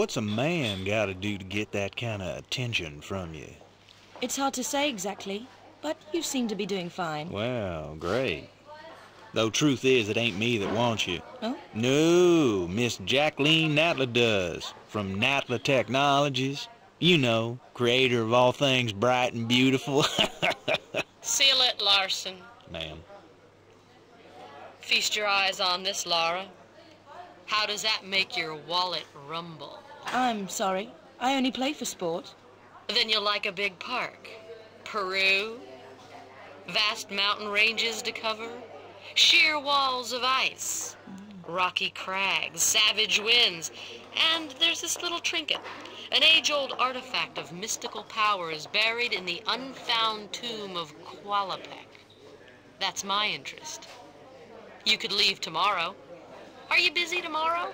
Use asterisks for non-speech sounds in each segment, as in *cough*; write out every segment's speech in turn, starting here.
What's a man gotta do to get that kind of attention from you? It's hard to say exactly, but you seem to be doing fine. Well, great. Though truth is, it ain't me that wants you. Oh? No, Miss Jacqueline Natla does, from Natla Technologies. You know, creator of all things bright and beautiful. *laughs* Seal it, Larson. Ma'am. Feast your eyes on this, Lara. How does that make your wallet rumble? I'm sorry. I only play for sport. Then you'll like a big park. Peru, vast mountain ranges to cover, sheer walls of ice, rocky crags, savage winds, and there's this little trinket, an age-old artifact of mystical powers buried in the unfound tomb of Qualopec. That's my interest. You could leave tomorrow. Are you busy tomorrow?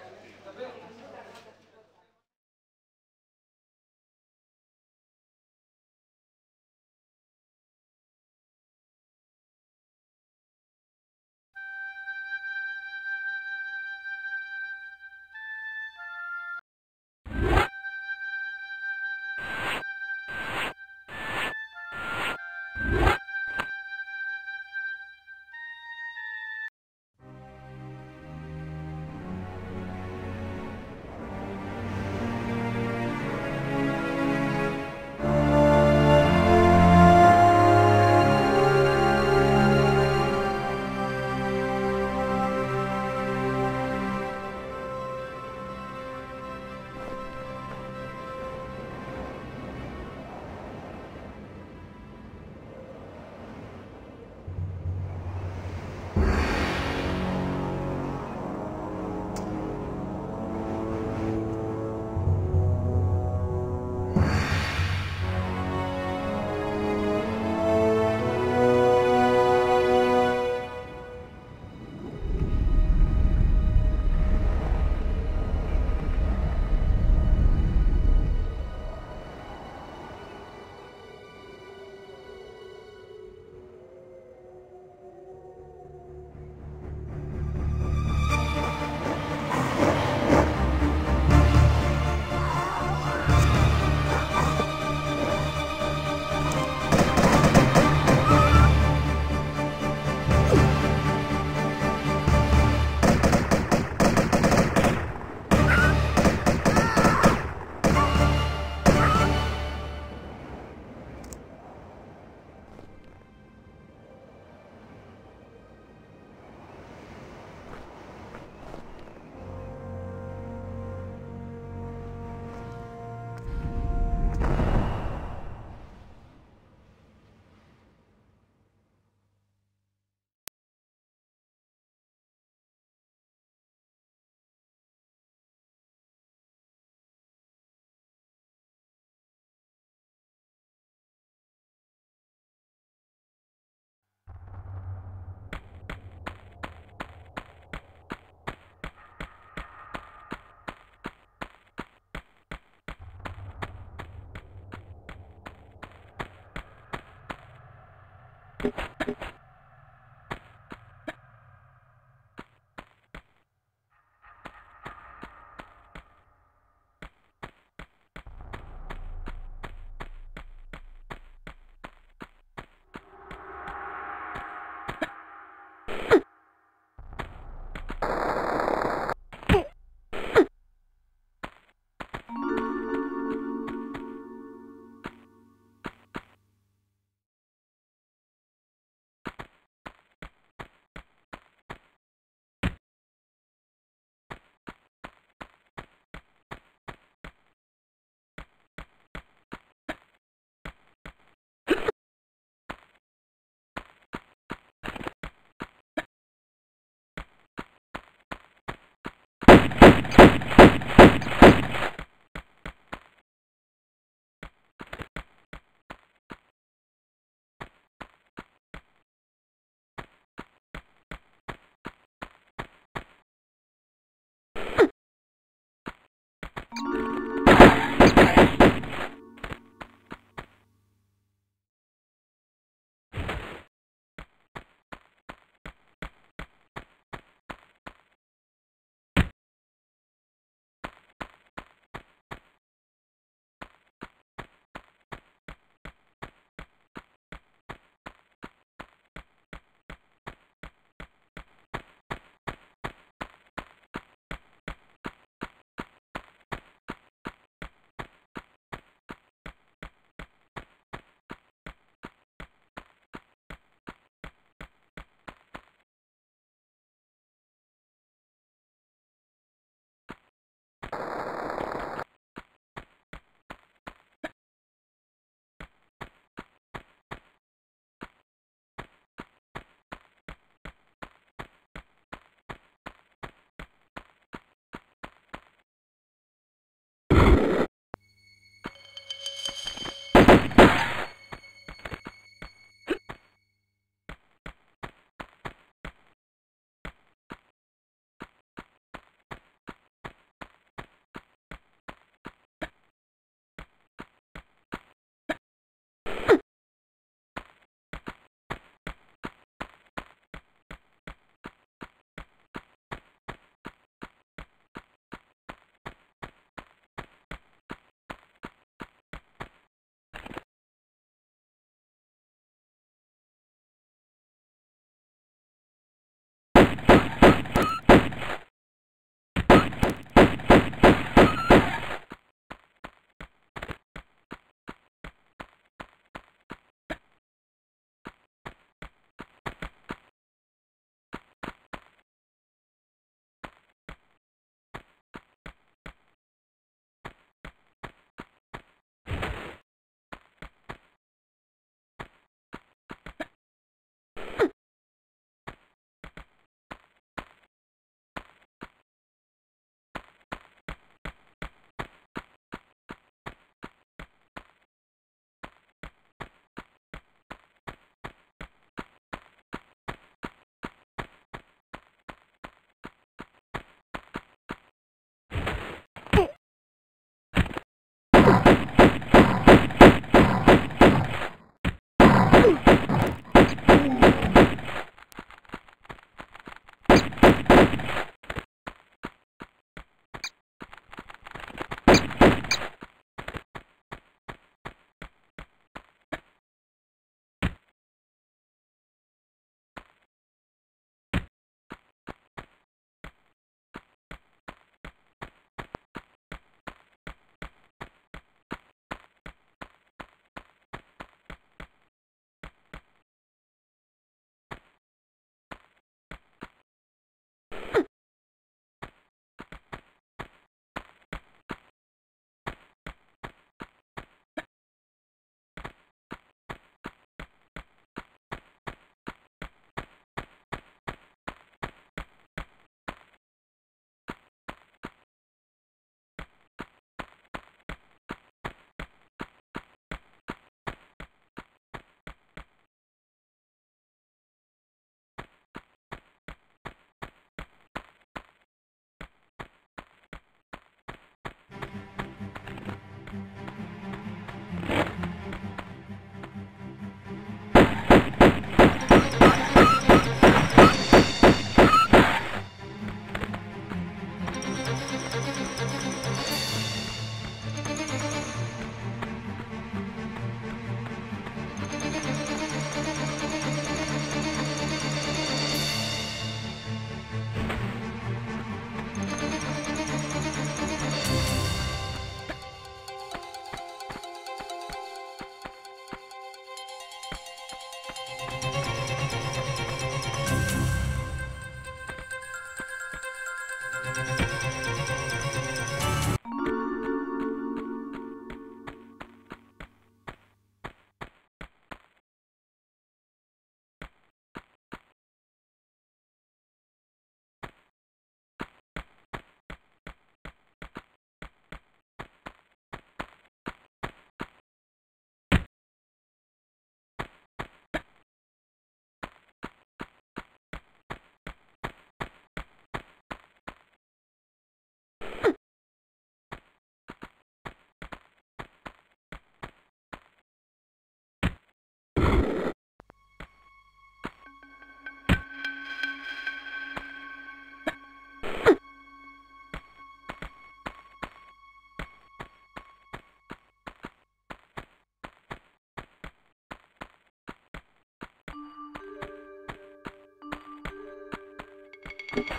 Thank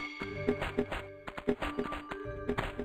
you.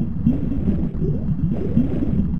Thank you.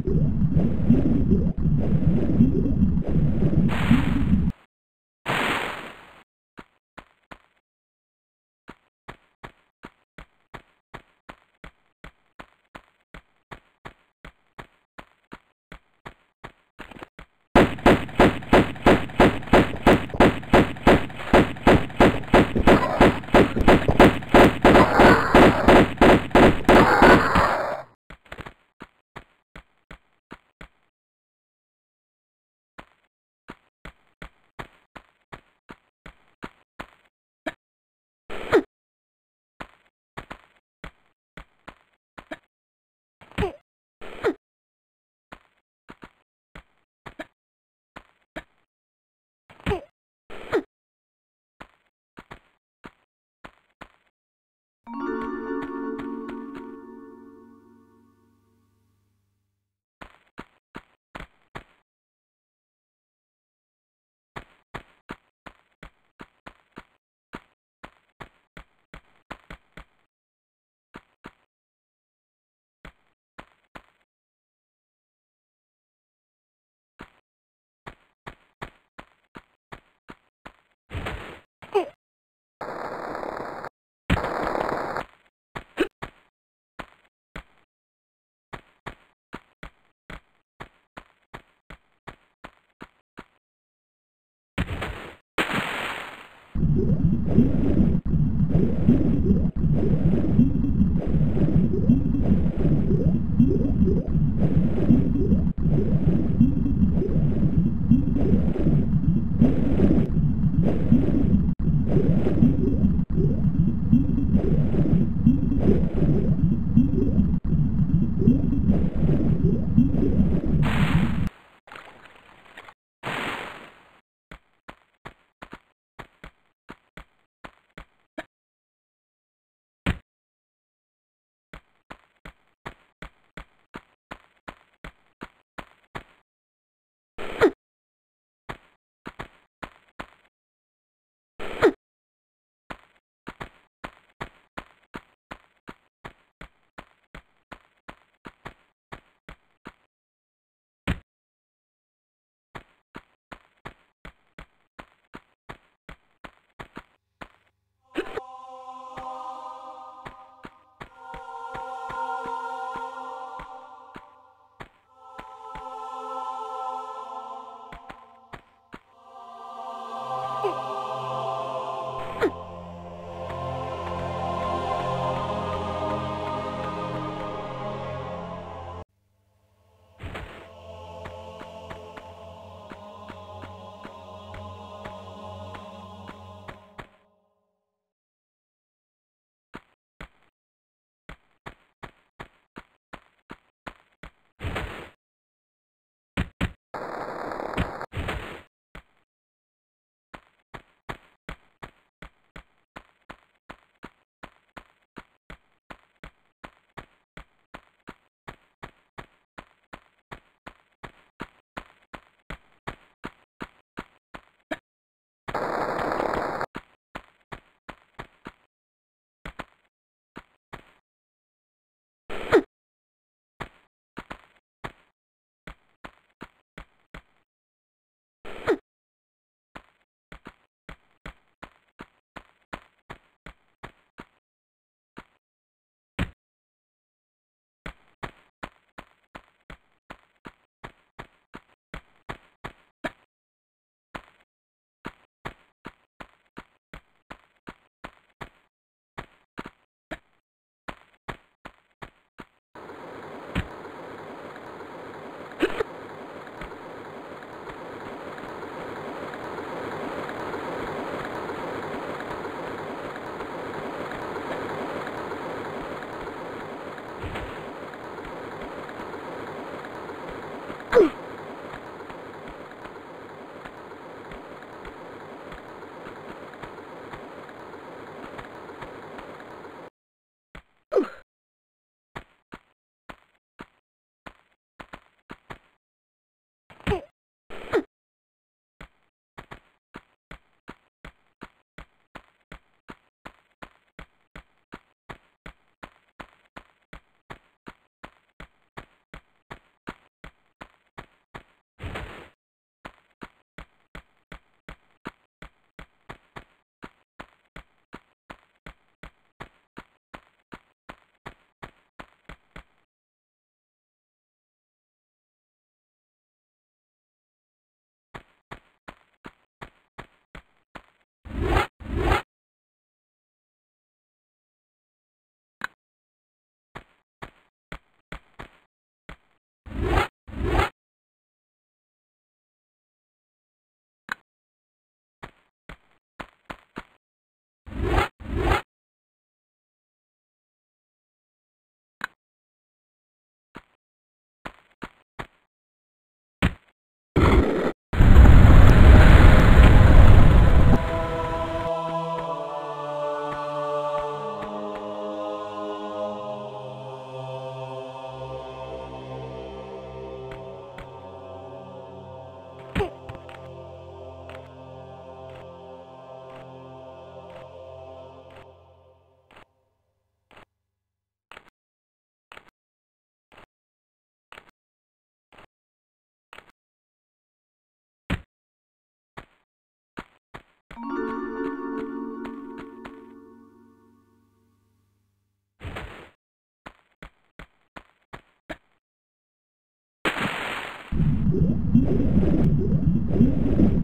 Thank you.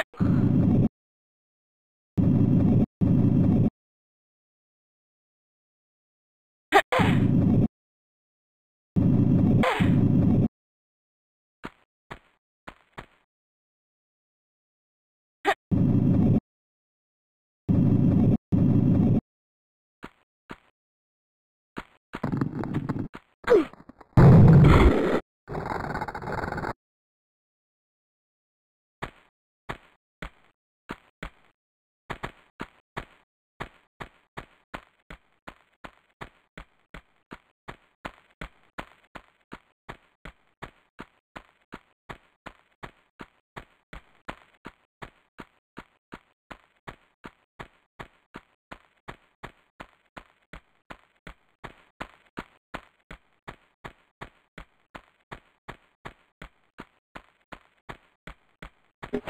Ha *laughs* you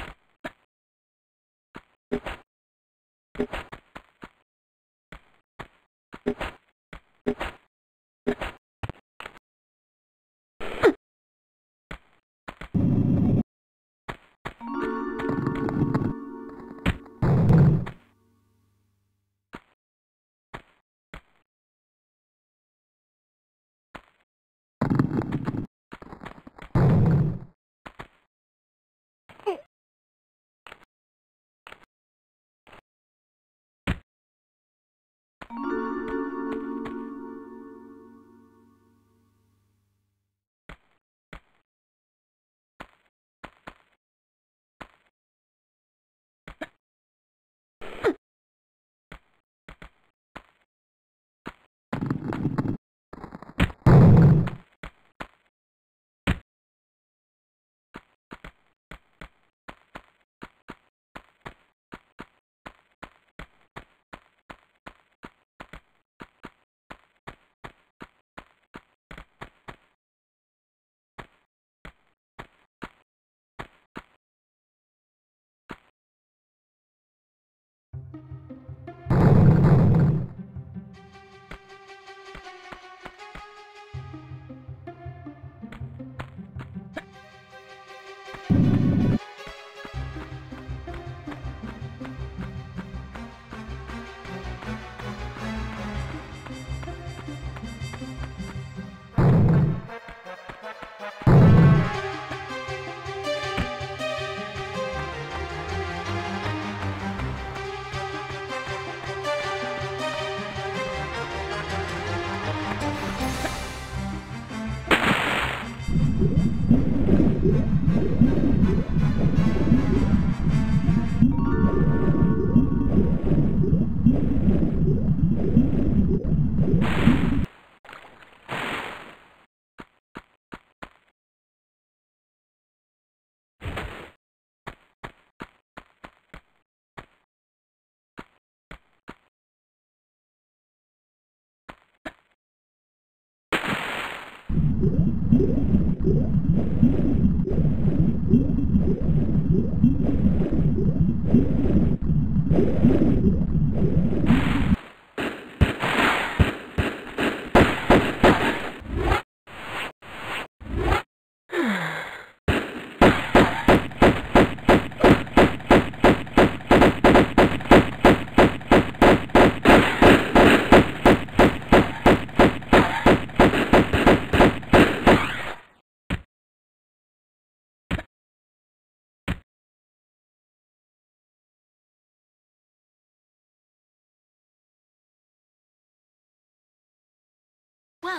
Yeah, yeah, yeah.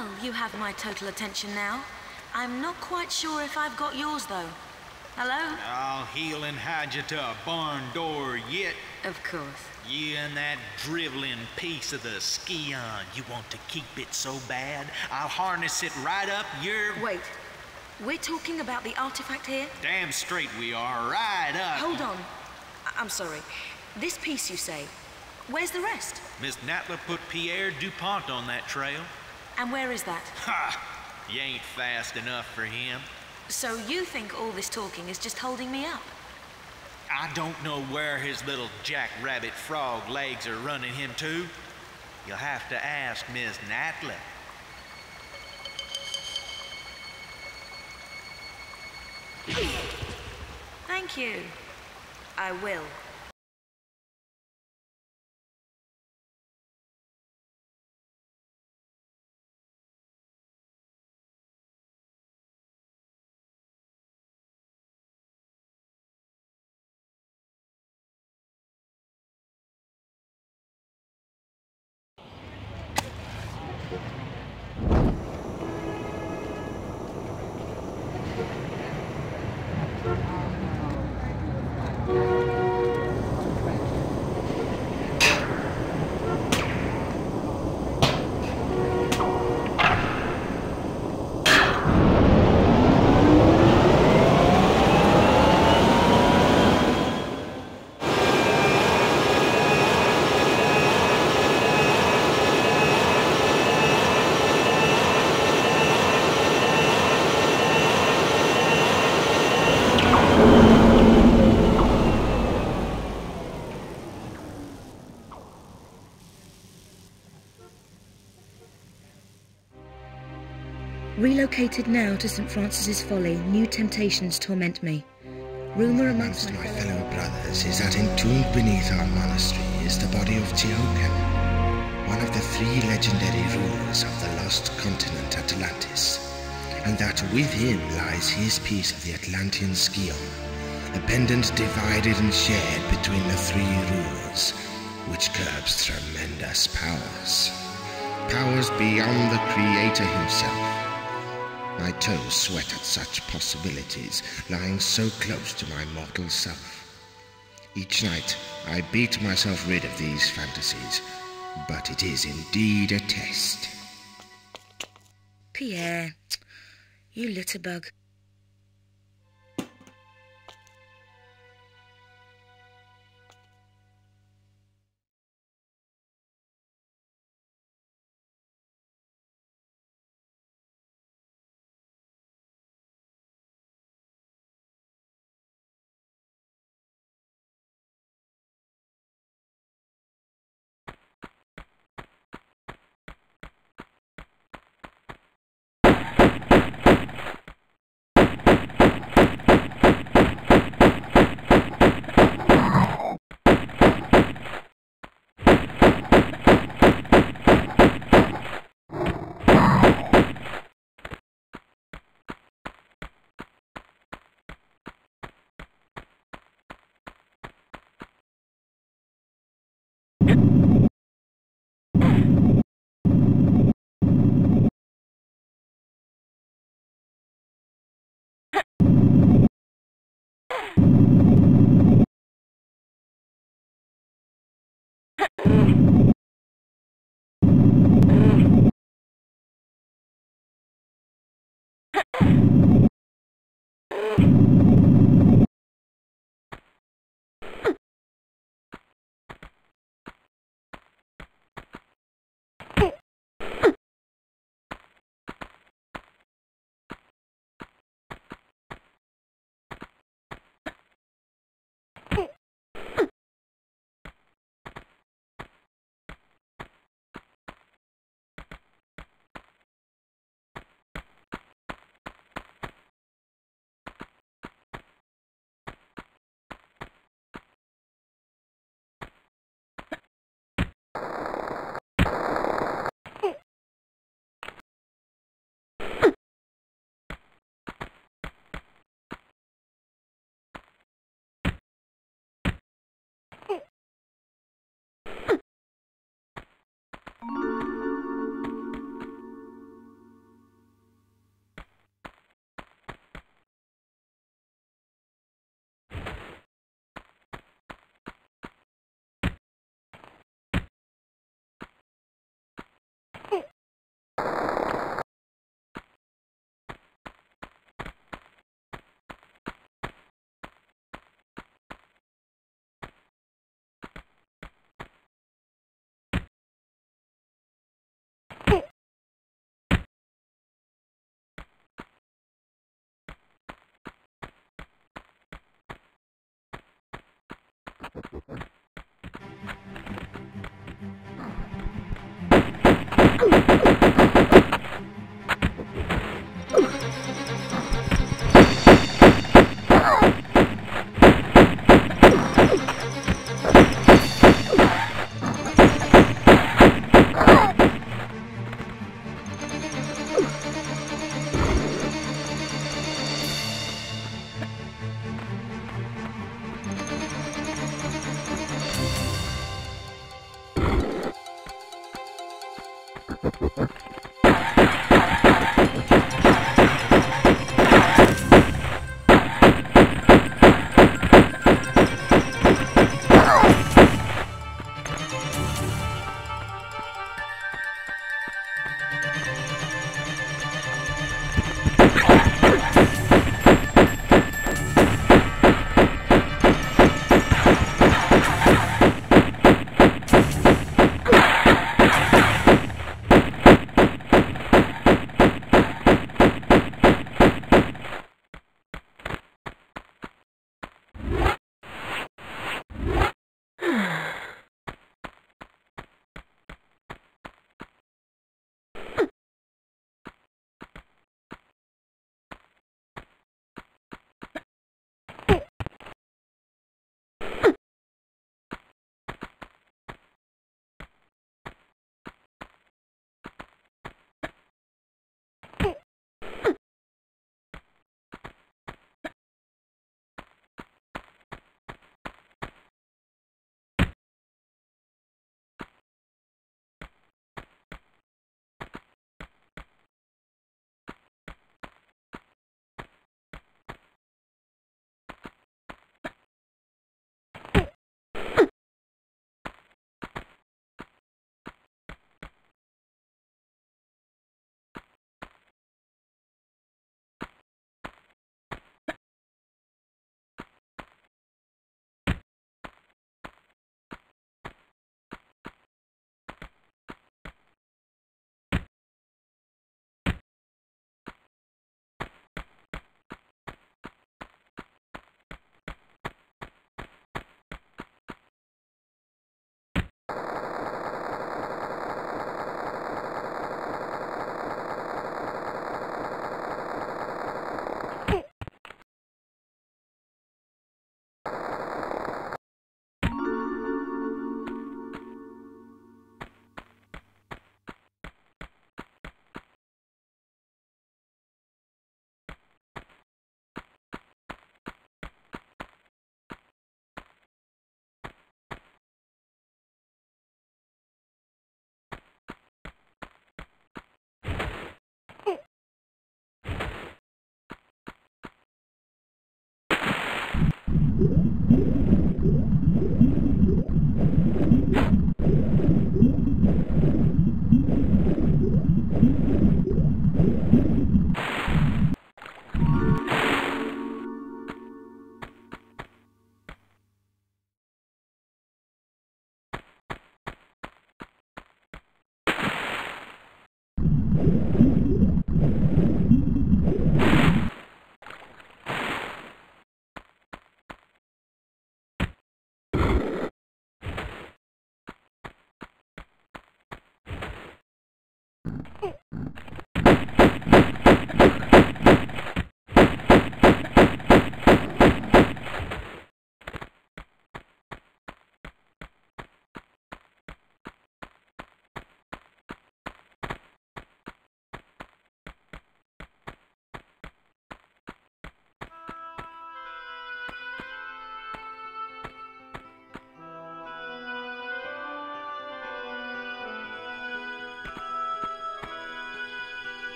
Well, you have my total attention now. I'm not quite sure if I've got yours, though. Hello? I'll heel and hide you to a barn door yet. Of course. You and that driveling piece of the Scion. You want to keep it so bad? I'll harness it right up your... Wait. We're talking about the artifact here? Damn straight we are. Right up. Hold on. I- I'm sorry. This piece, you say. Where's the rest? Miss Natla put Pierre DuPont on that trail. And where is that? Ha! You ain't fast enough for him. So you think all this talking is just holding me up? I don't know where his little jackrabbit frog legs are running him to. You'll have to ask Miss Natla. Thank you. I will. Relocated now to St. Francis's Folly, new temptations torment me. Rumour amongst my, fellow brothers is that entombed beneath our monastery is the body of Tihocan, one of the three legendary rulers of the lost continent Atlantis, and that with him lies his piece of the Atlantean Scion, a pendant divided and shared between the three rulers, which curbs tremendous powers. Powers beyond the Creator himself. My toes sweat at such possibilities, lying so close to my mortal self. Each night, I beat myself rid of these fantasies, but it is indeed a test. Pierre, you litterbug.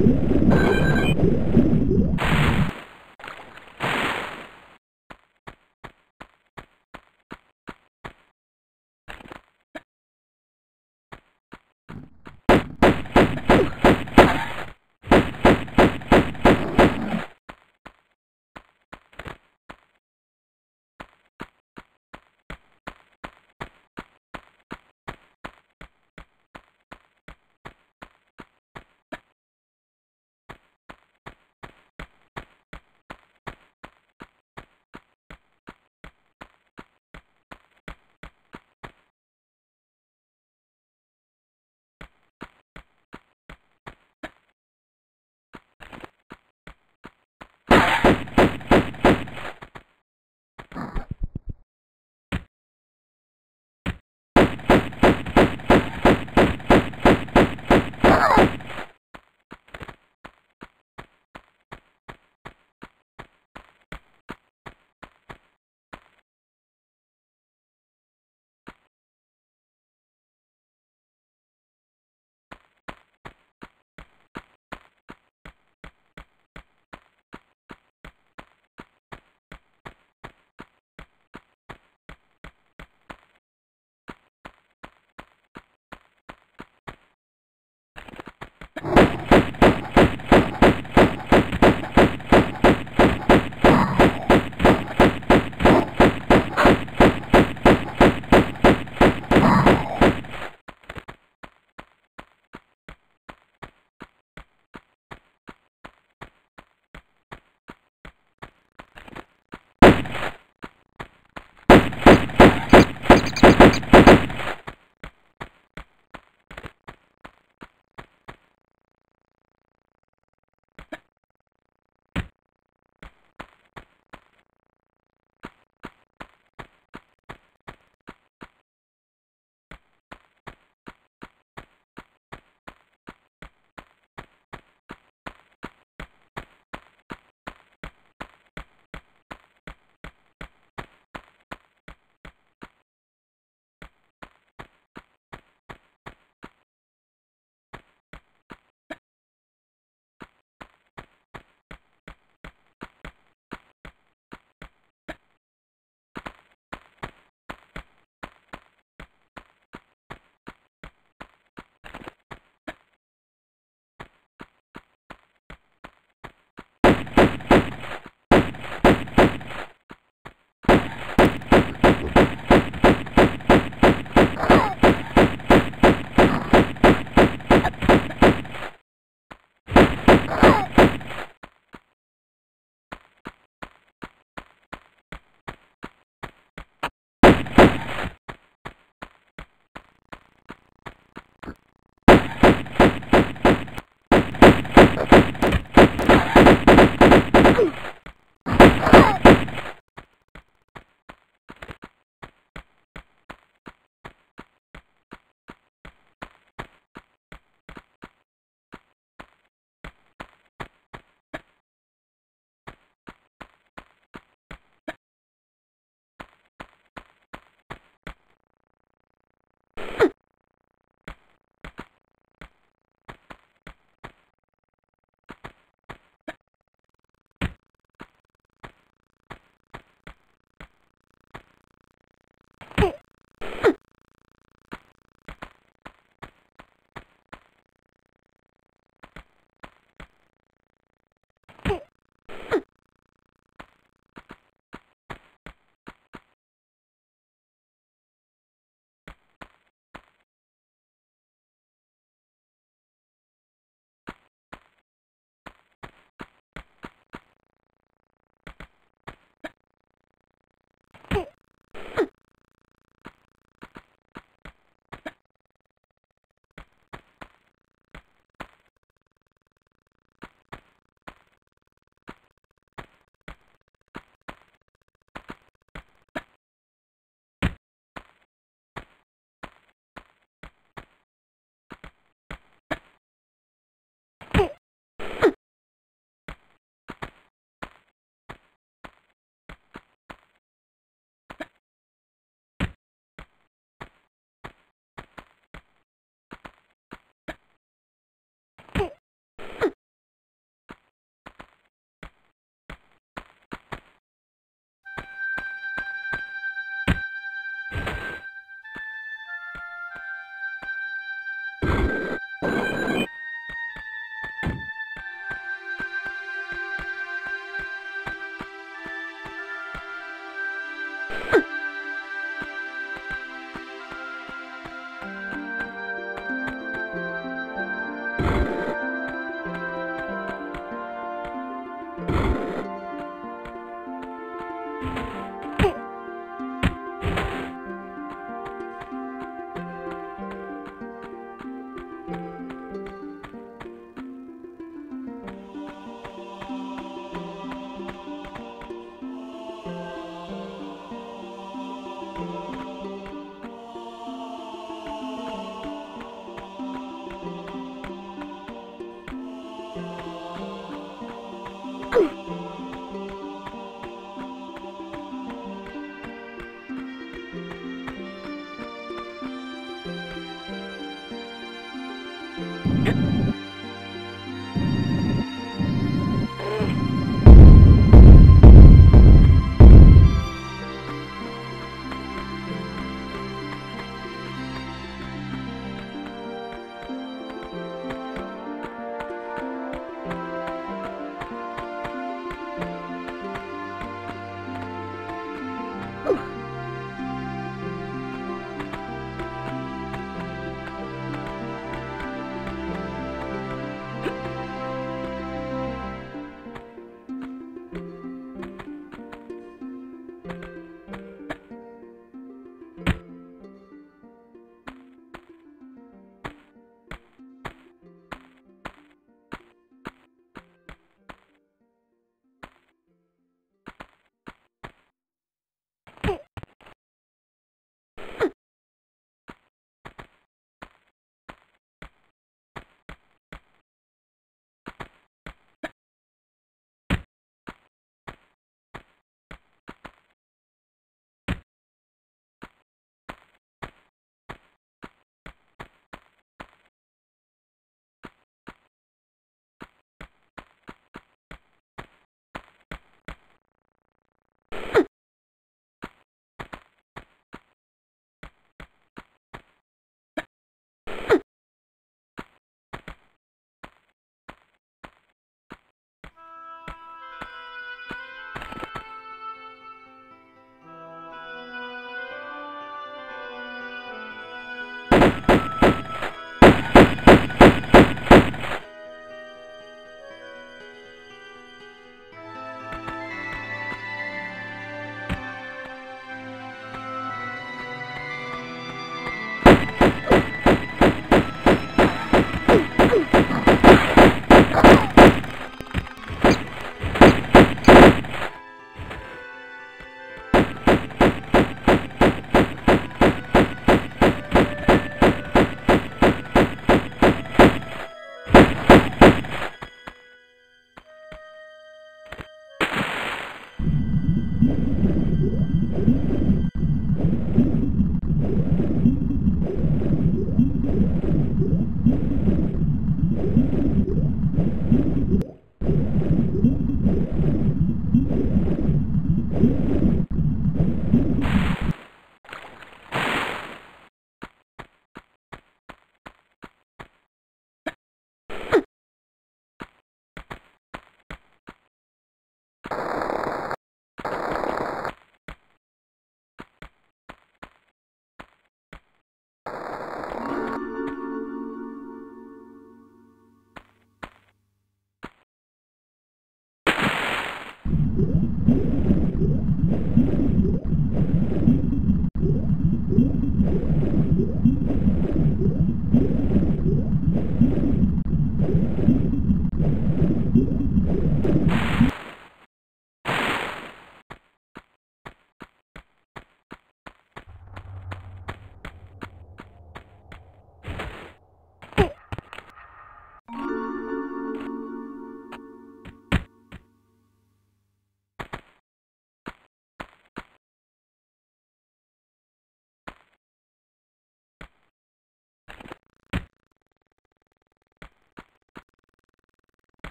you.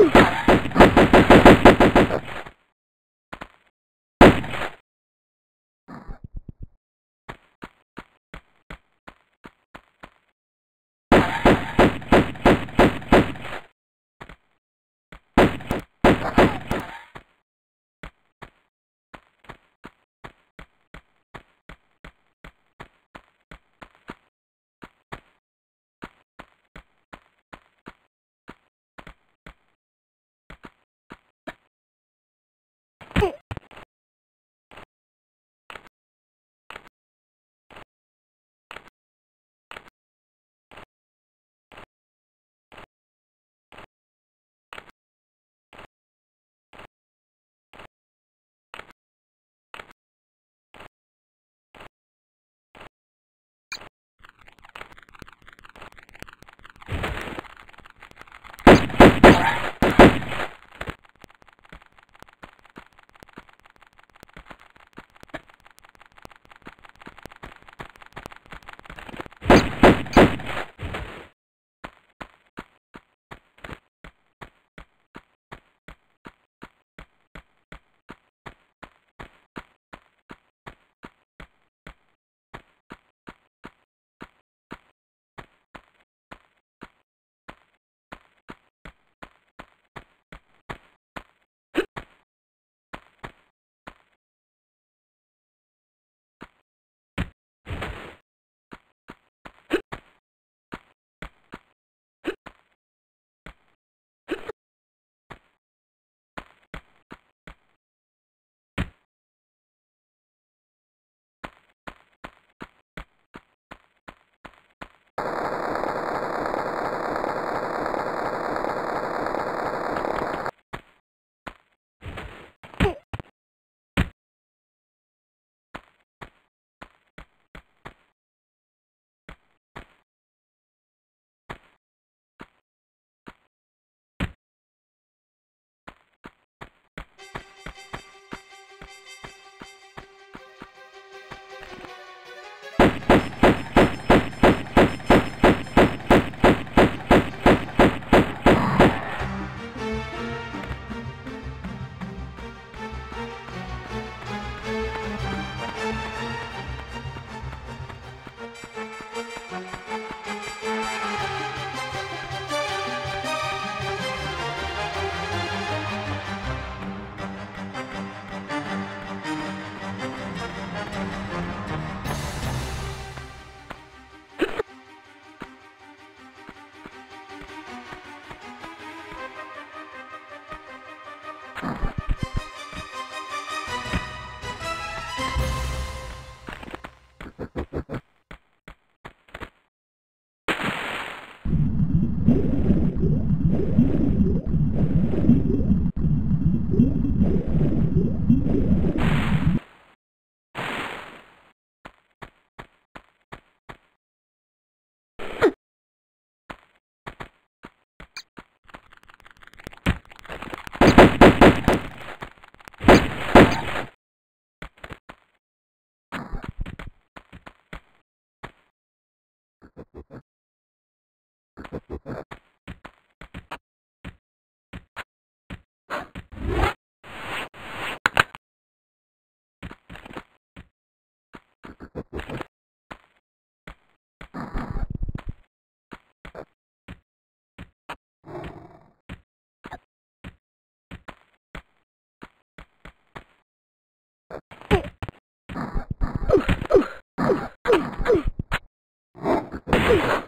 Ooh. Woo!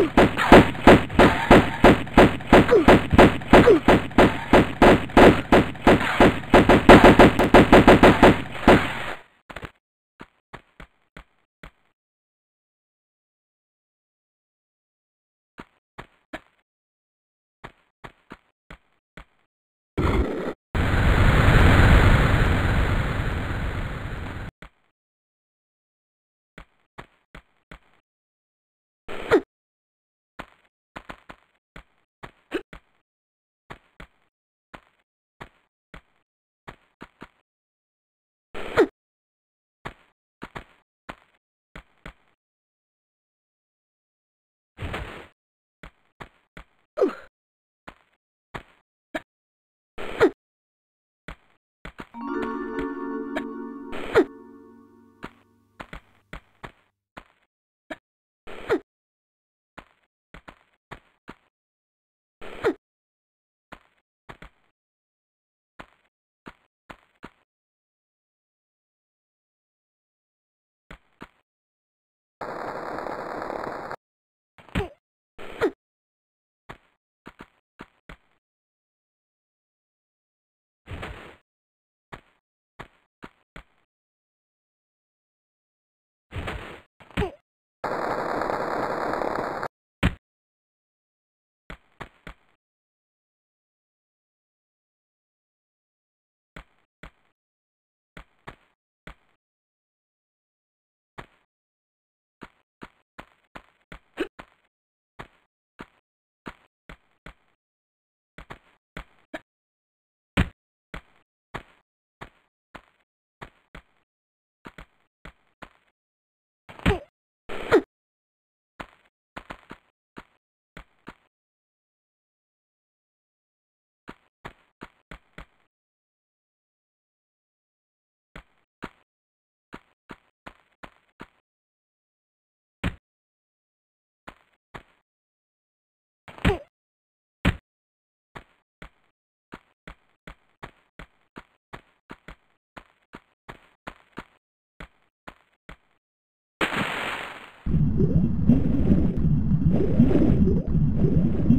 Boom! Thank you.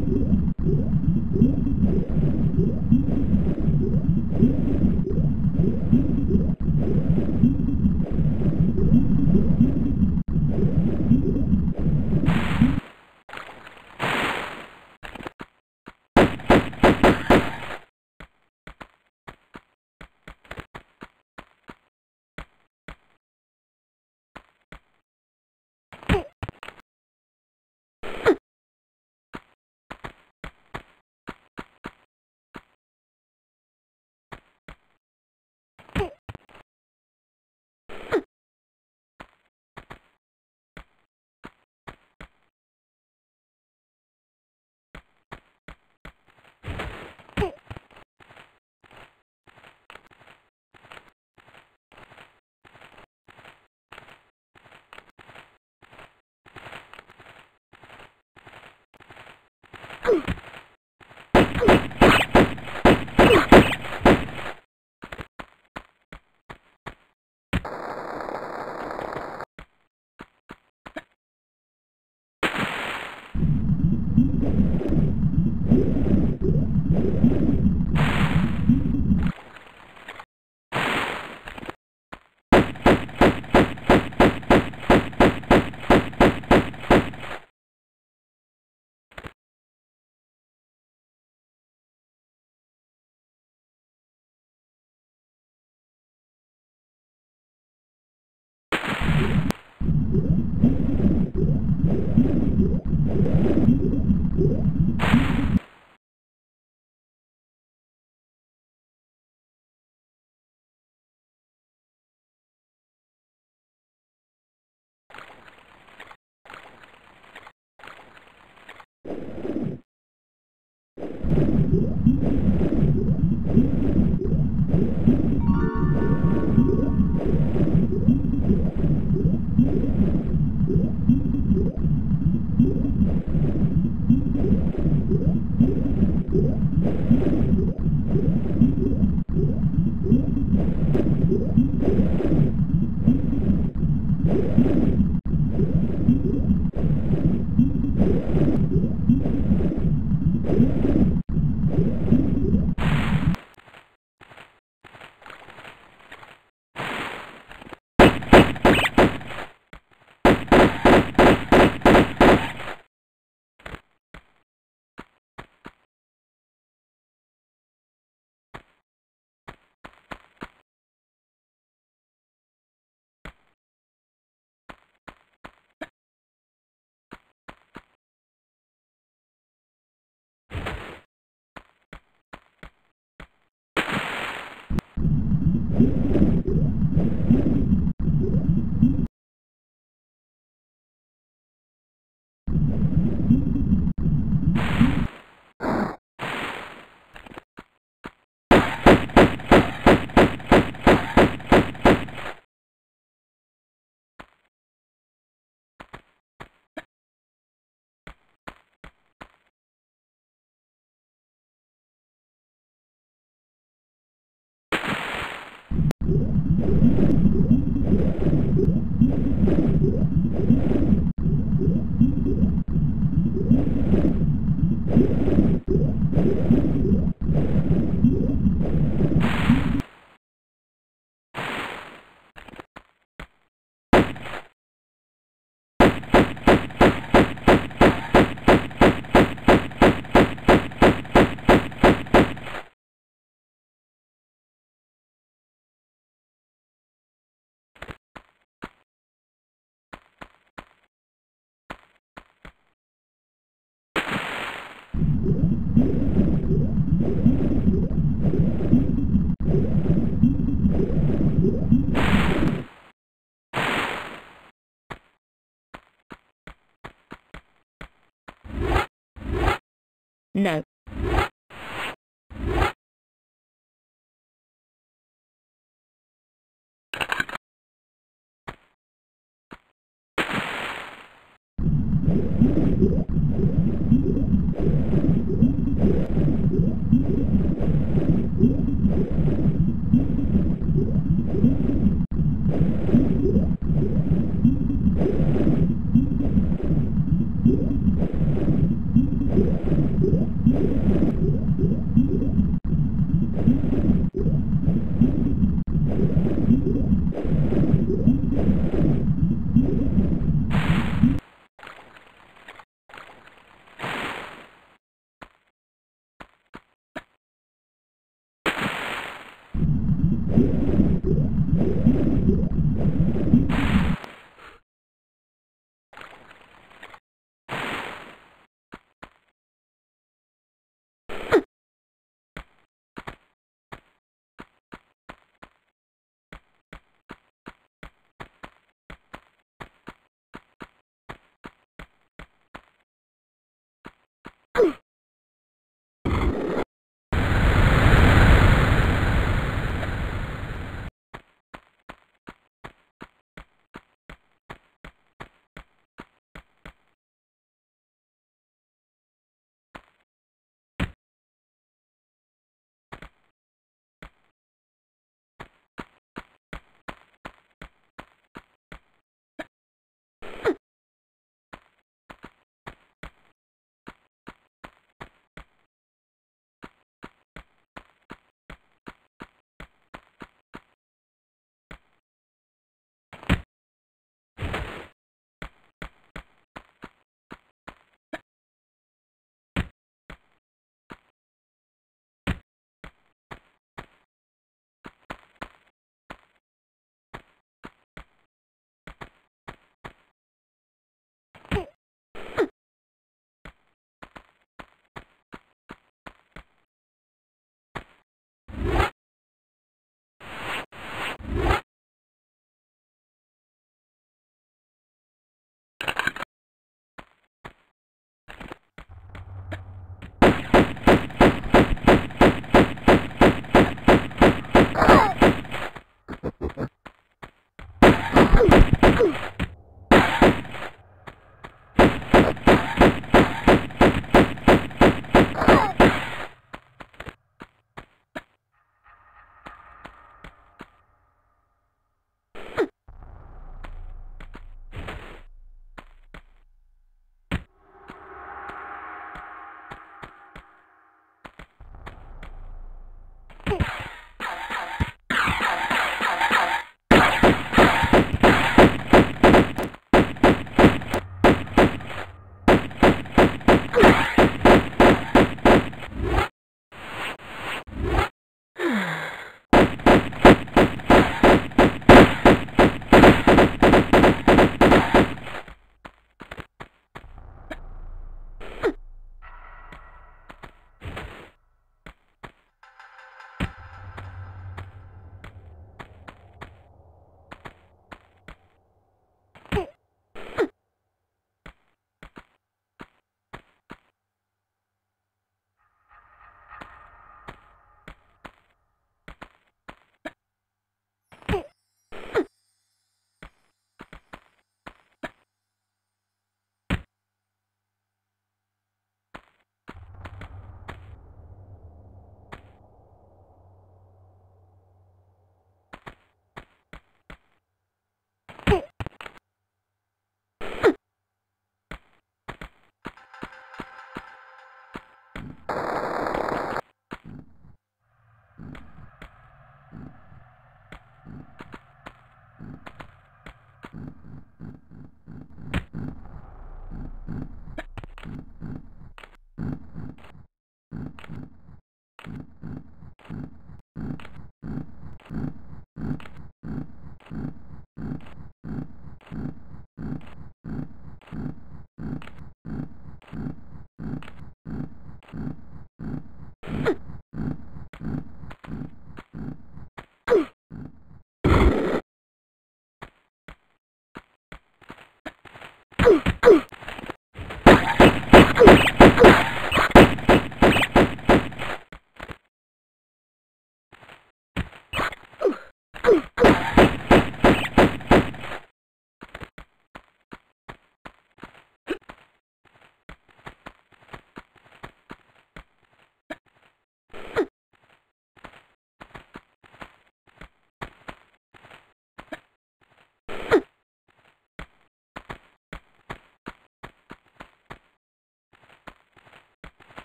No.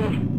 Ugh.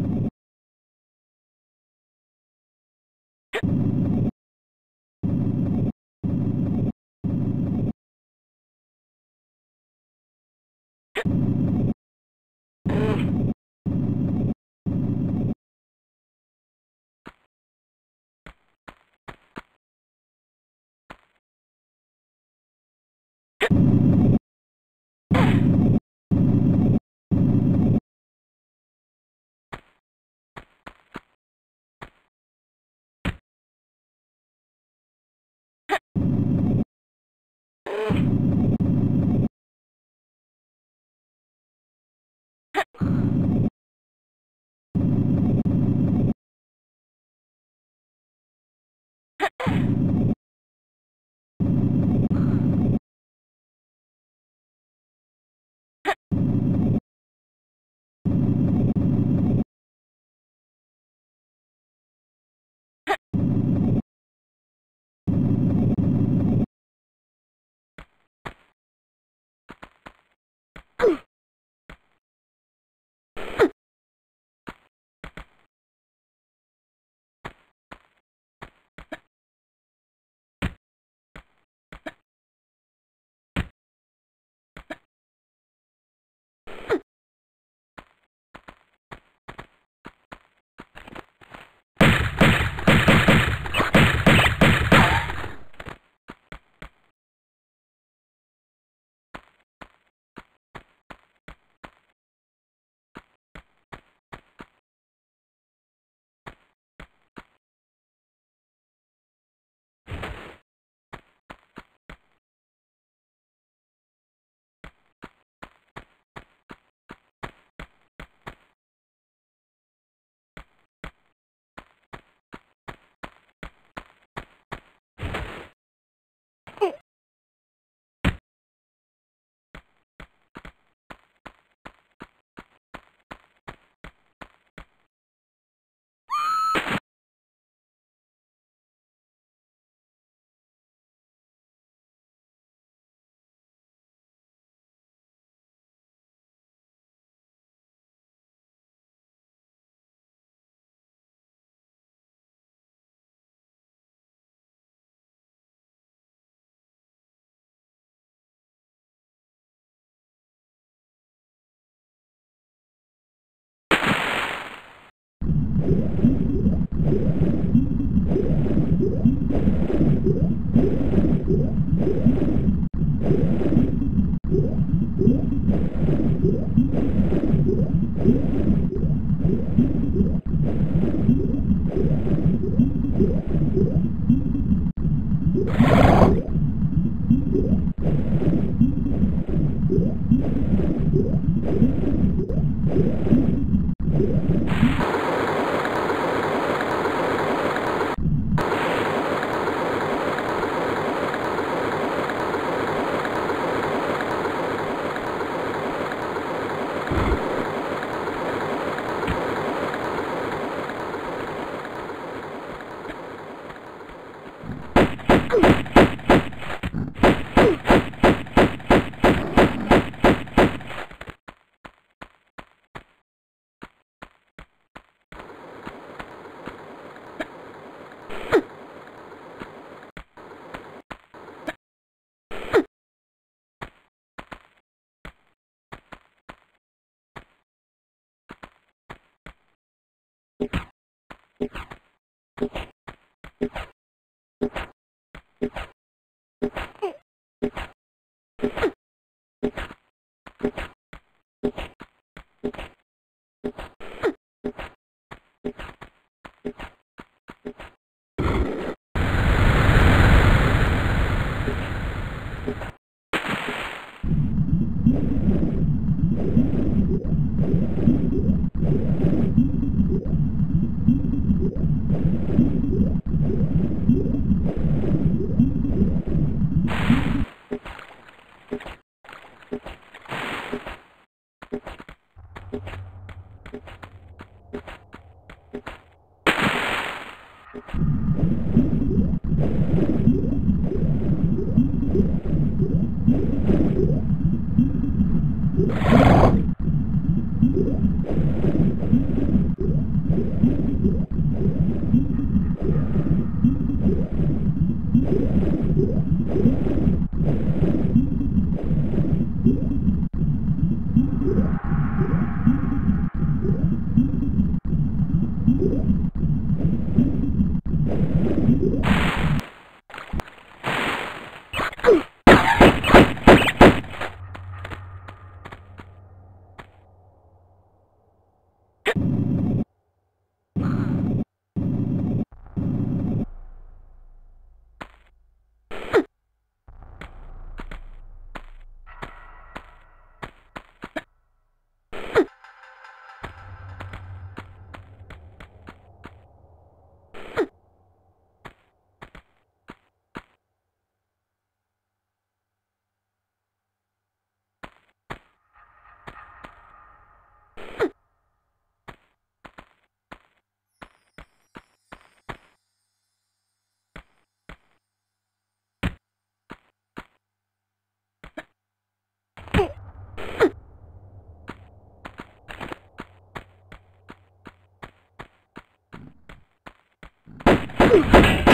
Ooh!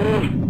Ugh.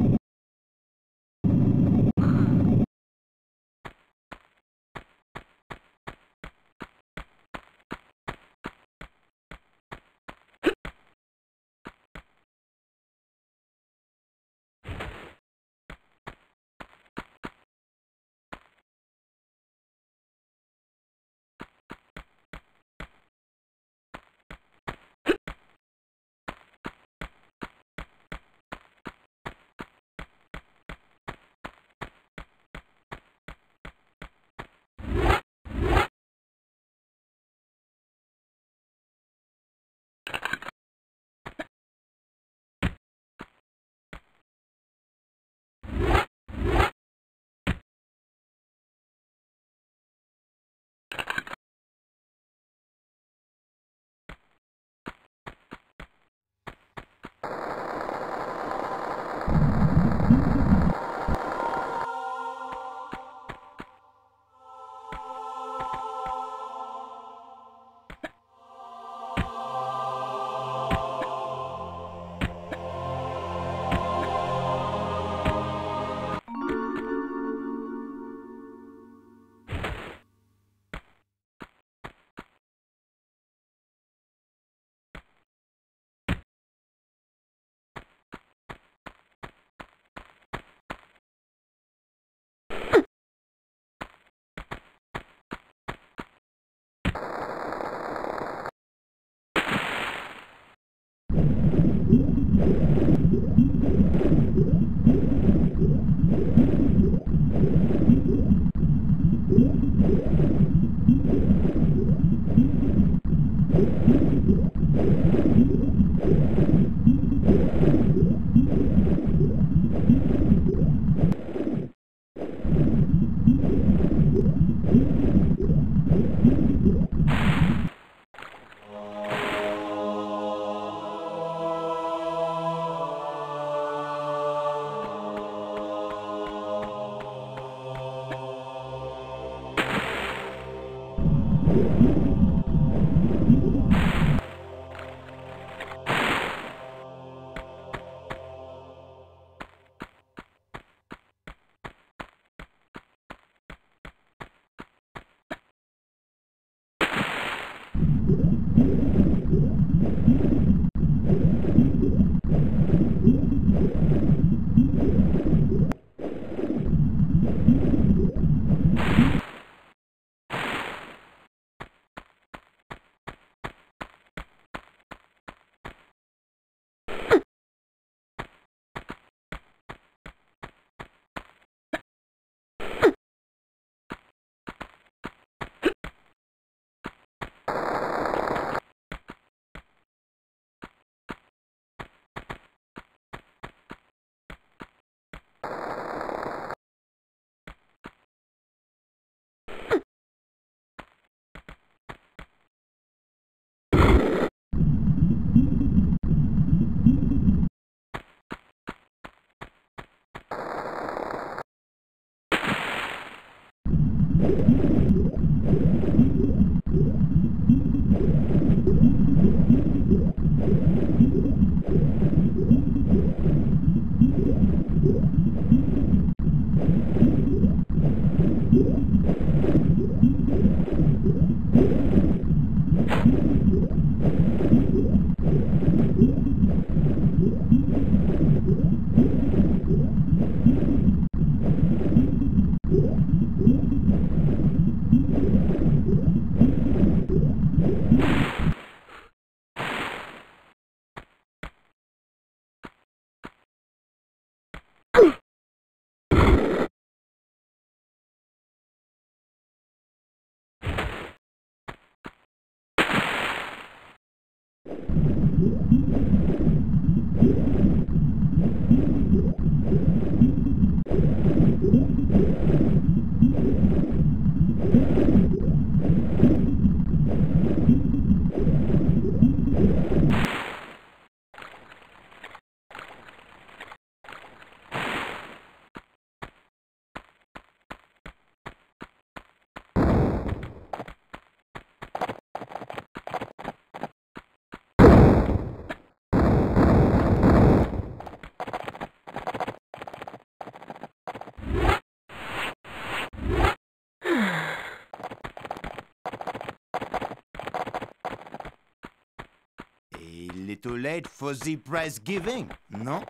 For the prize giving, no?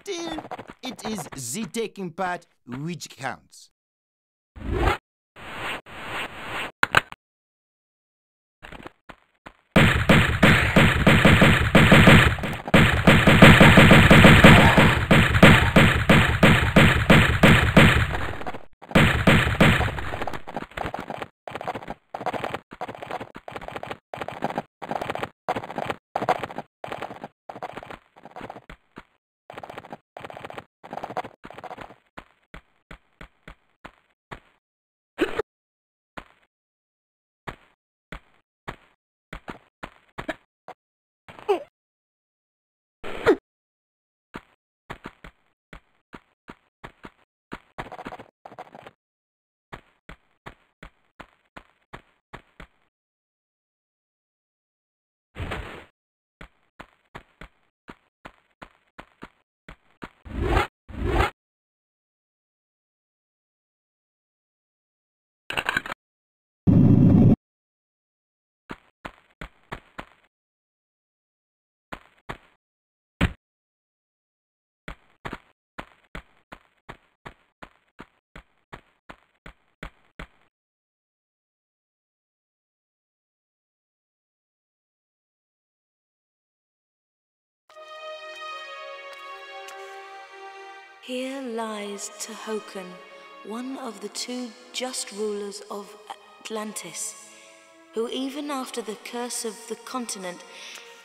Still, it is the taking part which counts. Here lies Tihocan, one of the two just rulers of Atlantis, who even after the curse of the continent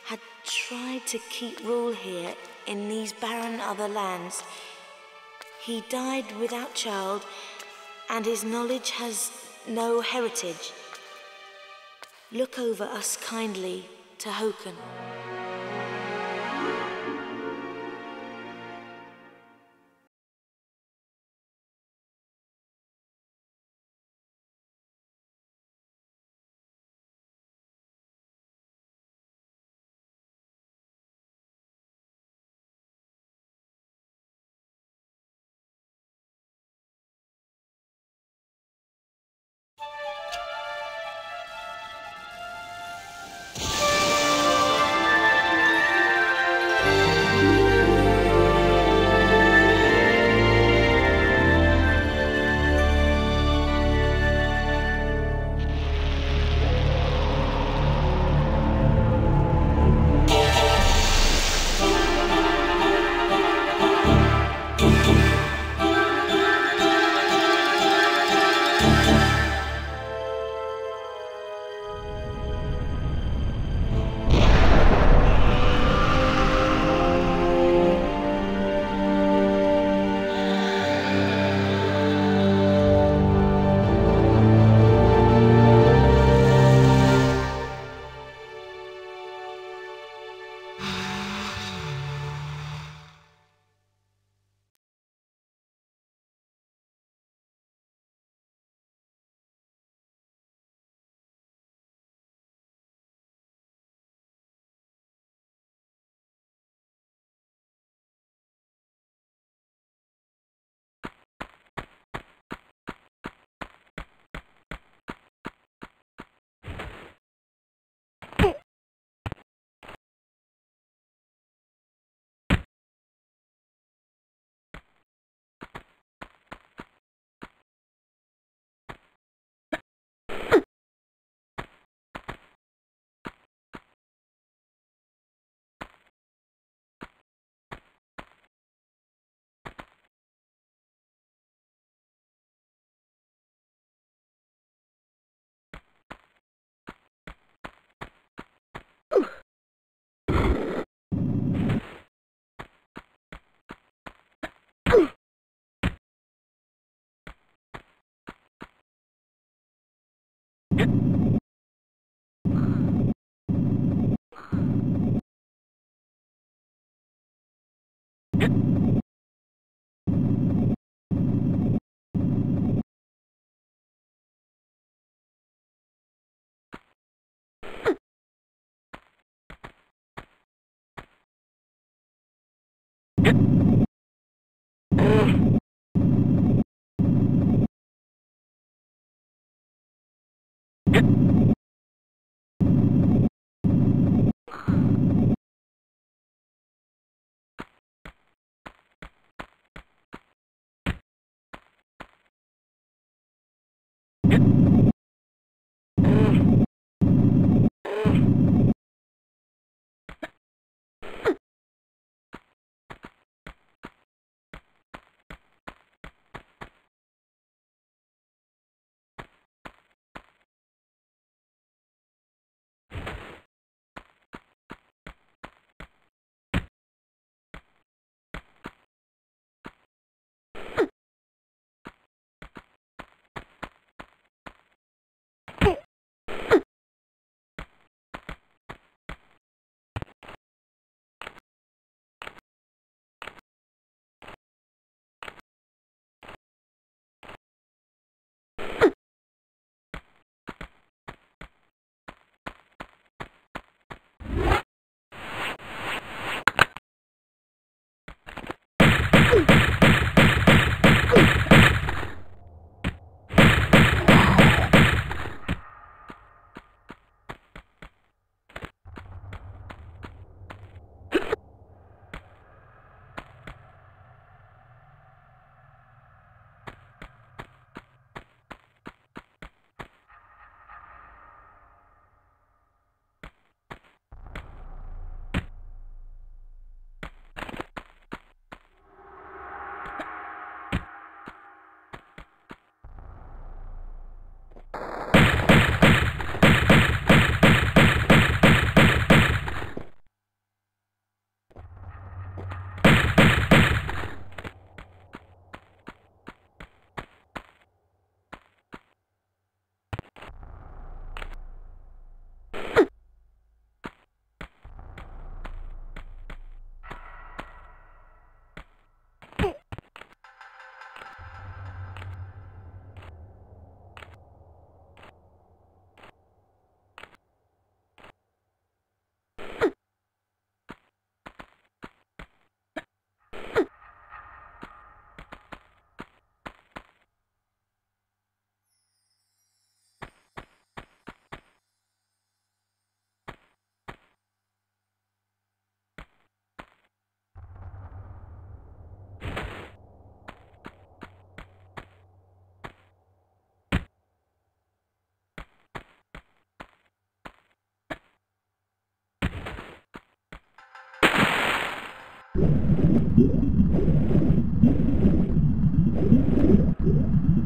had tried to keep rule here in these barren other lands. He died without child, and his knowledge has no heritage. Look over us kindly, Tihocan. Ugh. Thank you.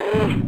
Ugh! *laughs*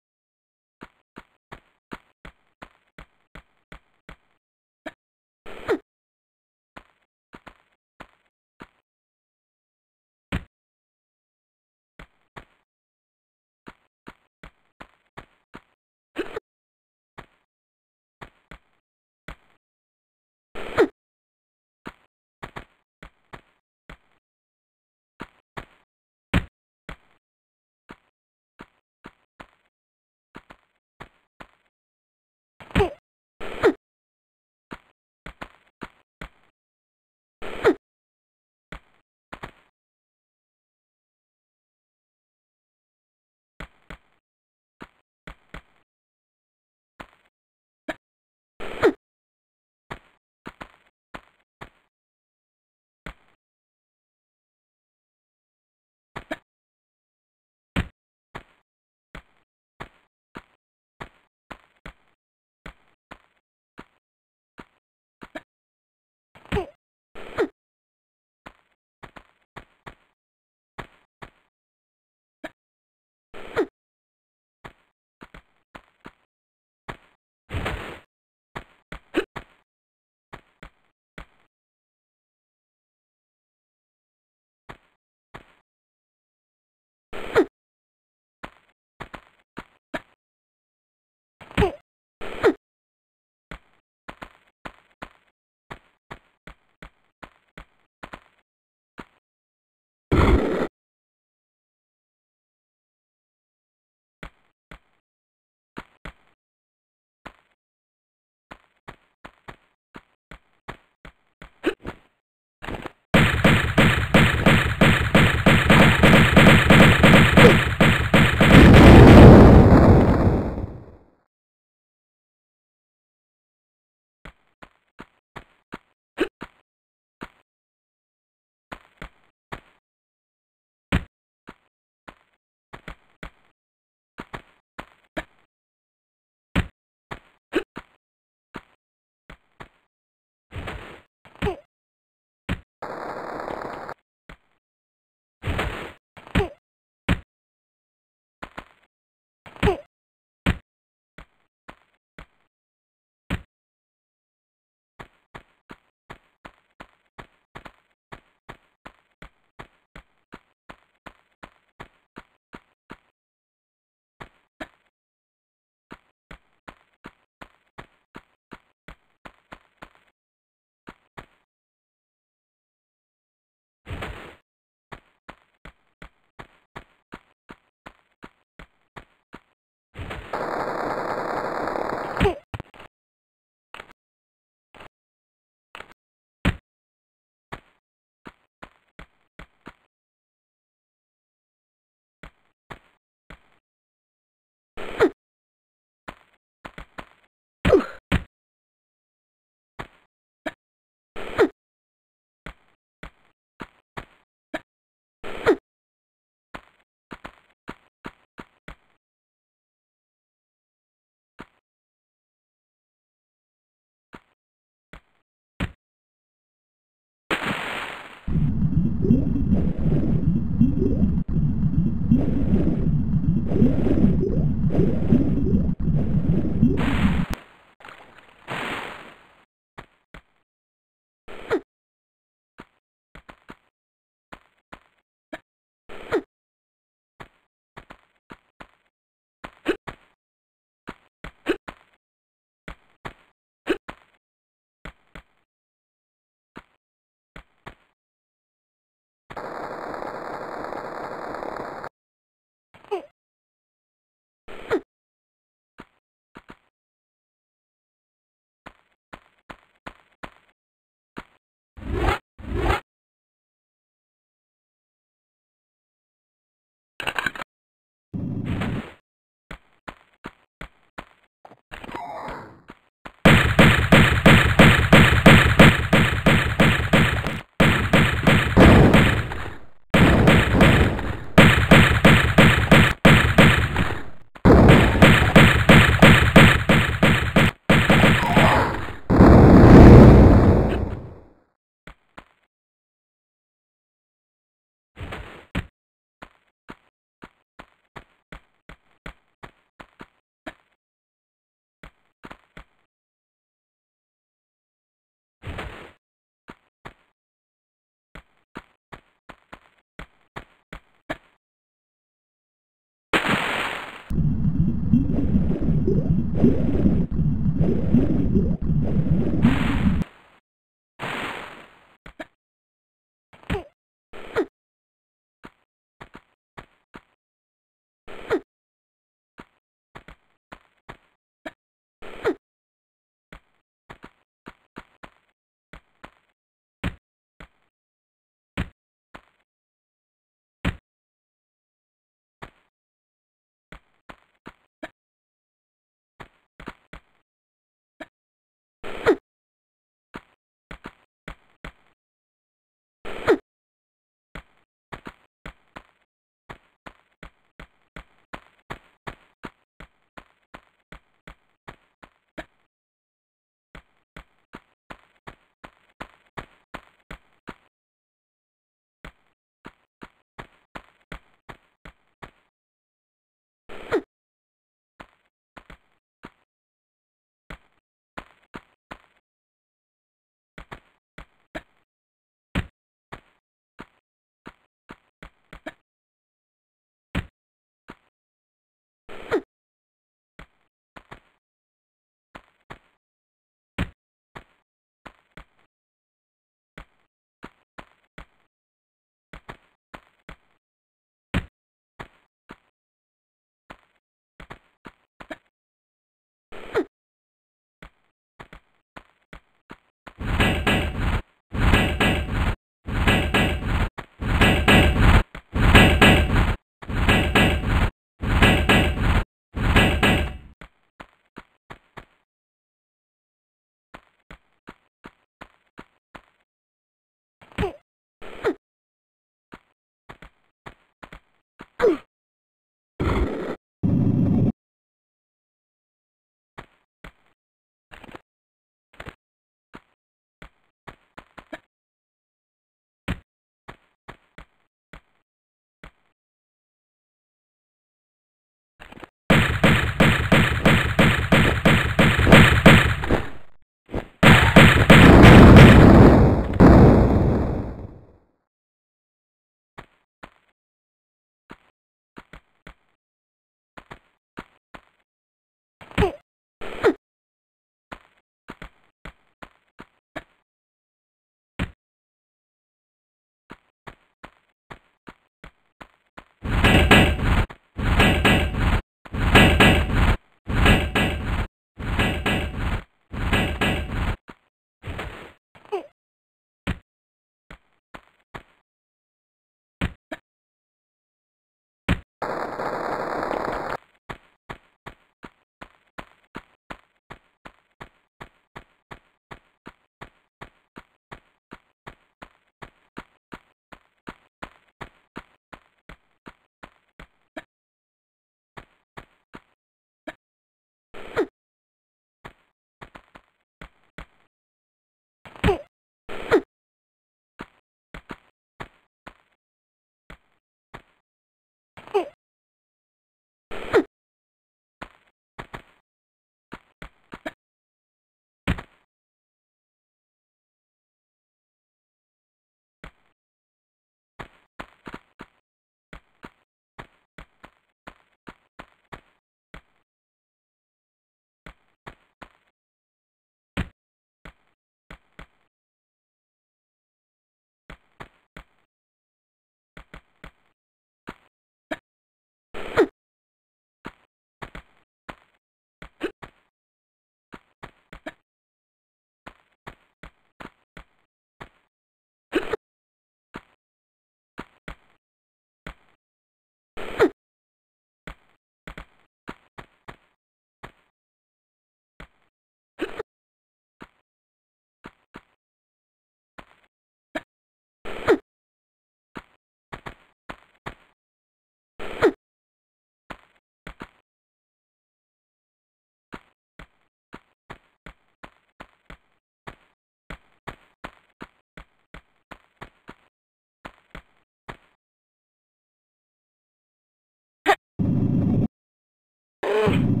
Oh.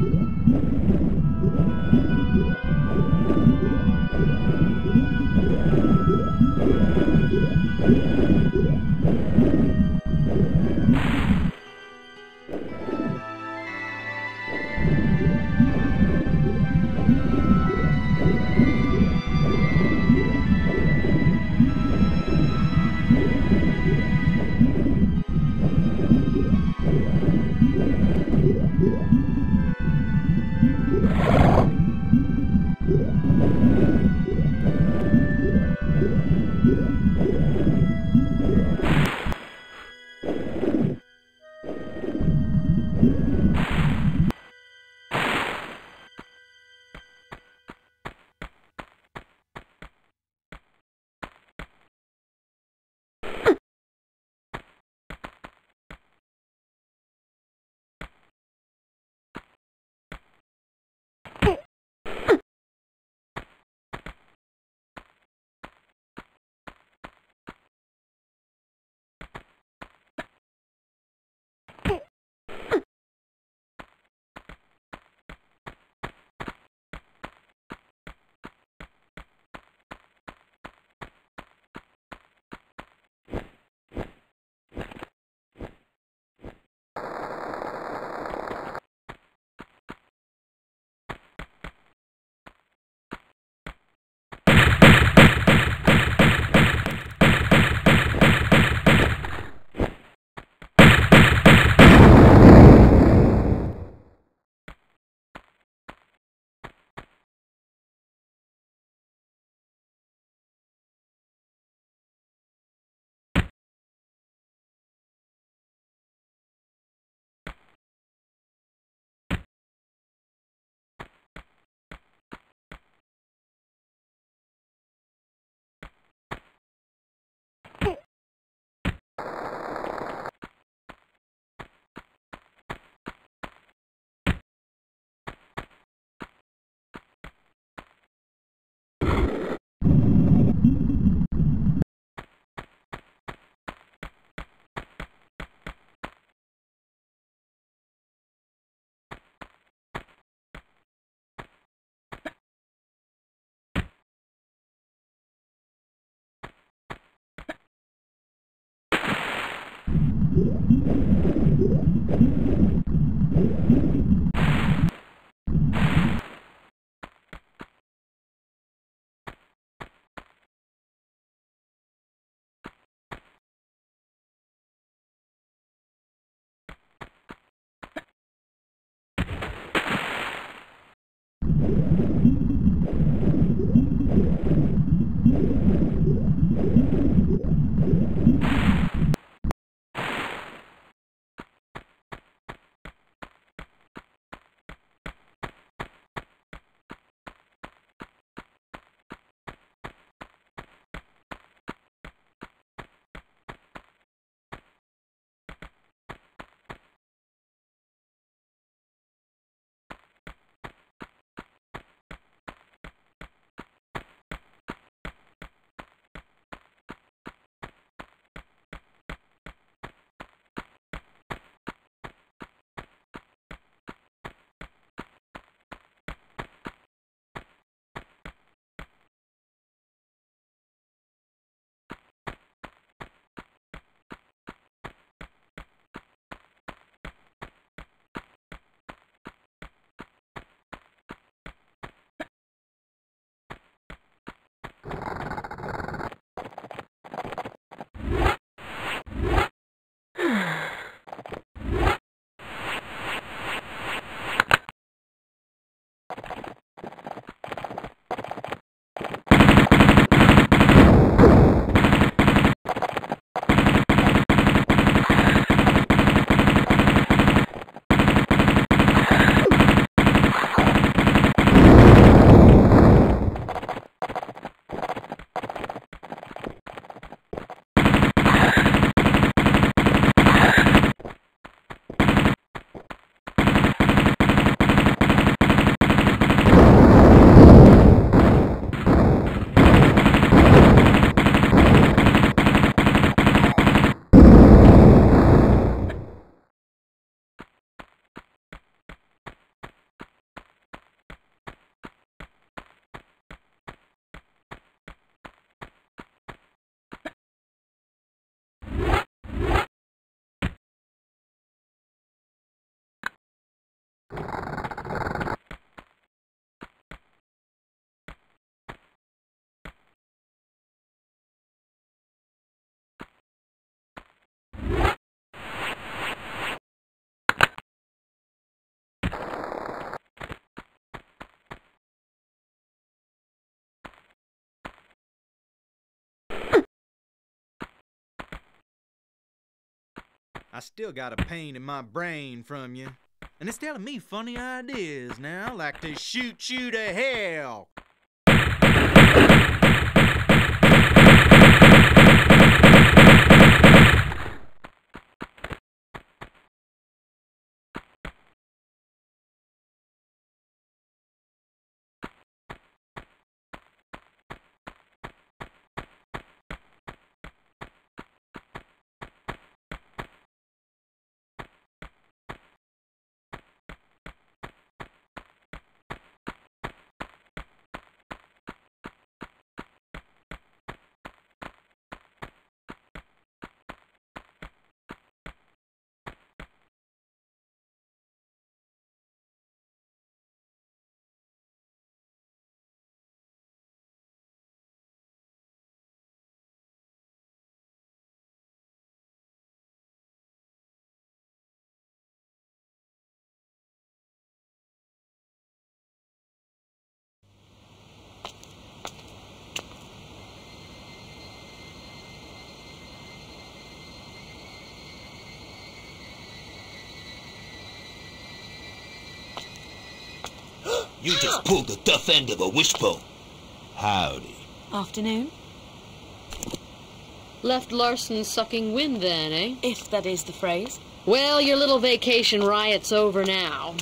Yeah. どう? I still got a pain in my brain from you. And it's telling me funny ideas now, like to shoot you to hell. You just pulled the tough end of a wishbone. Howdy. Afternoon, Left Larson sucking wind then, eh? if that is the phrase. Well, your little vacation riot's over now.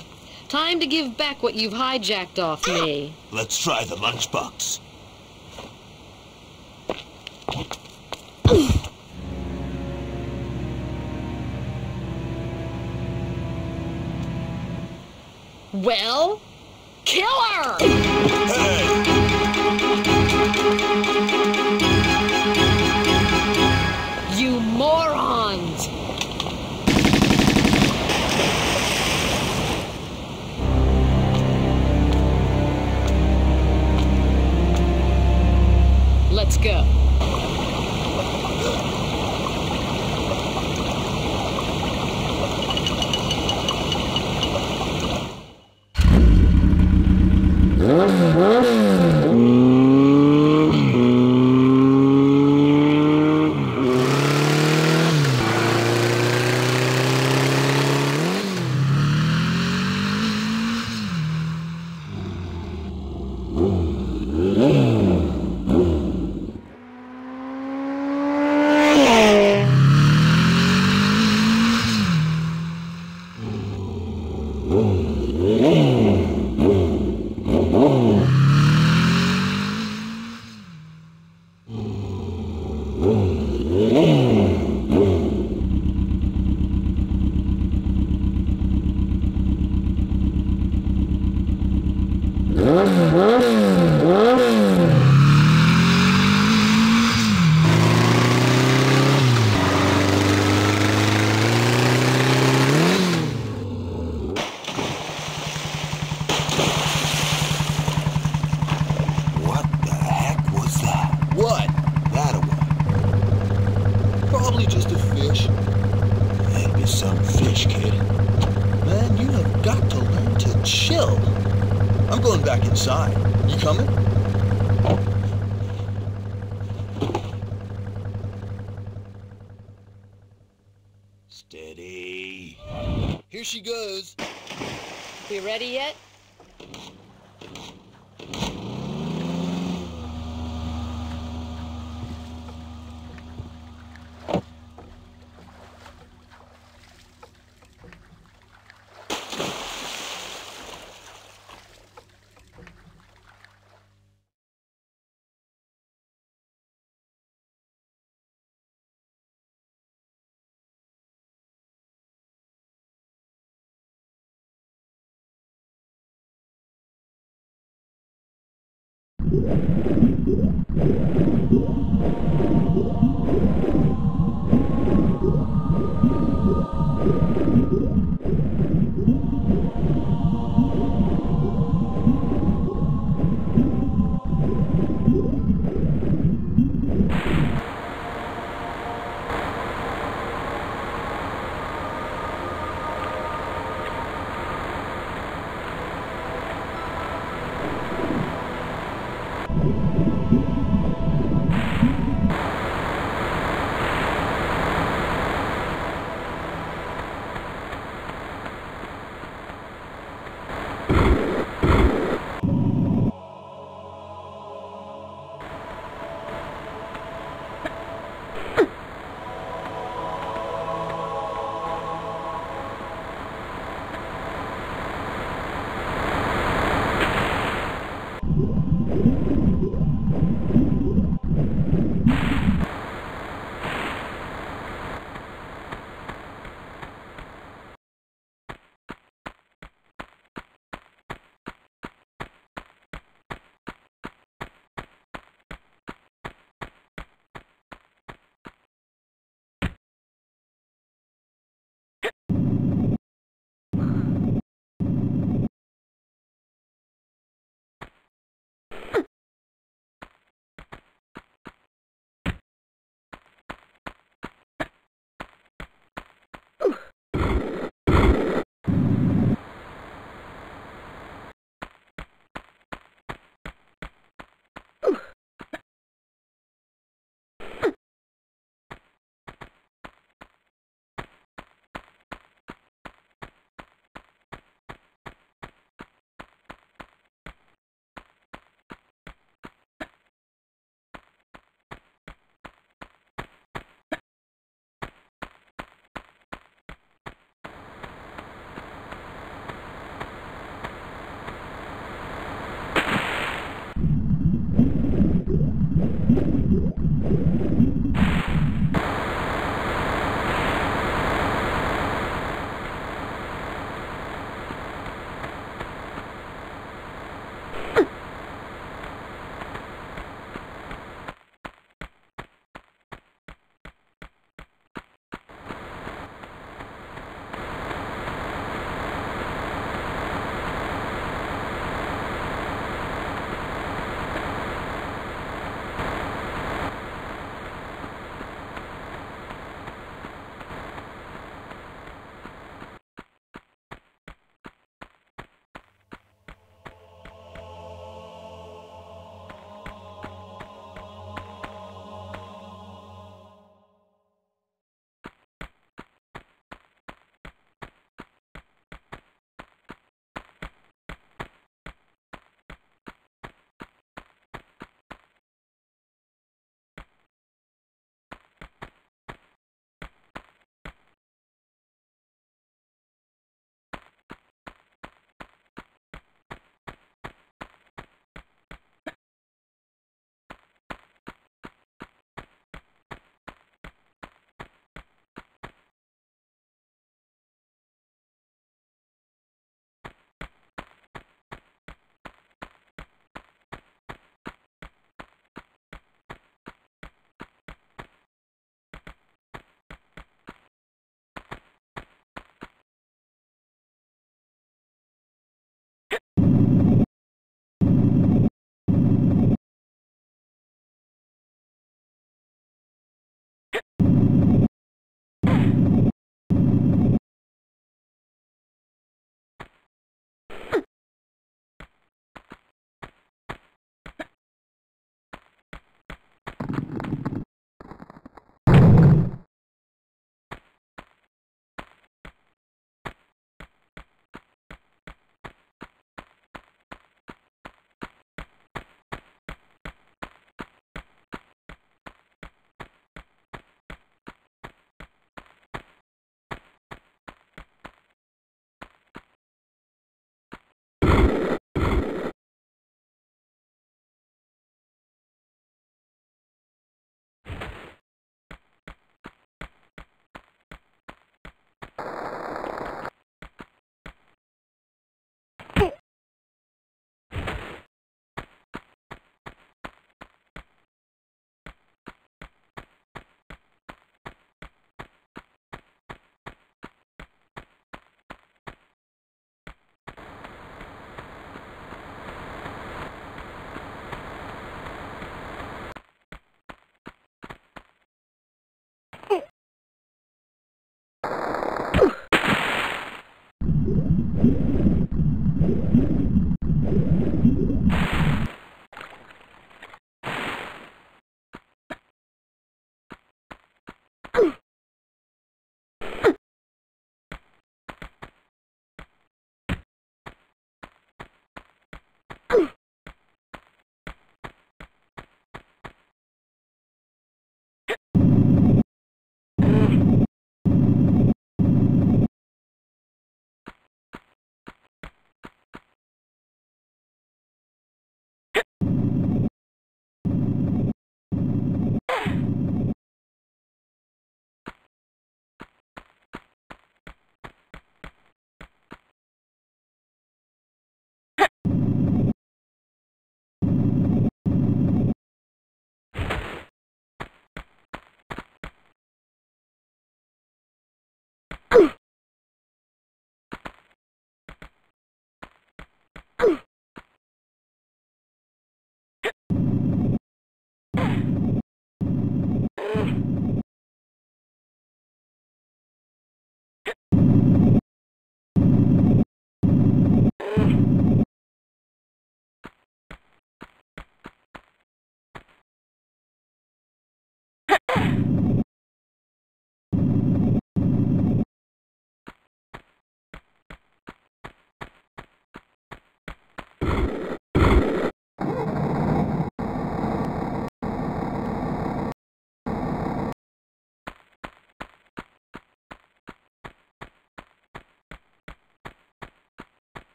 Time to give back what you've hijacked off me. *gasps* Let's try the lunchbox. Well, kill Yeah,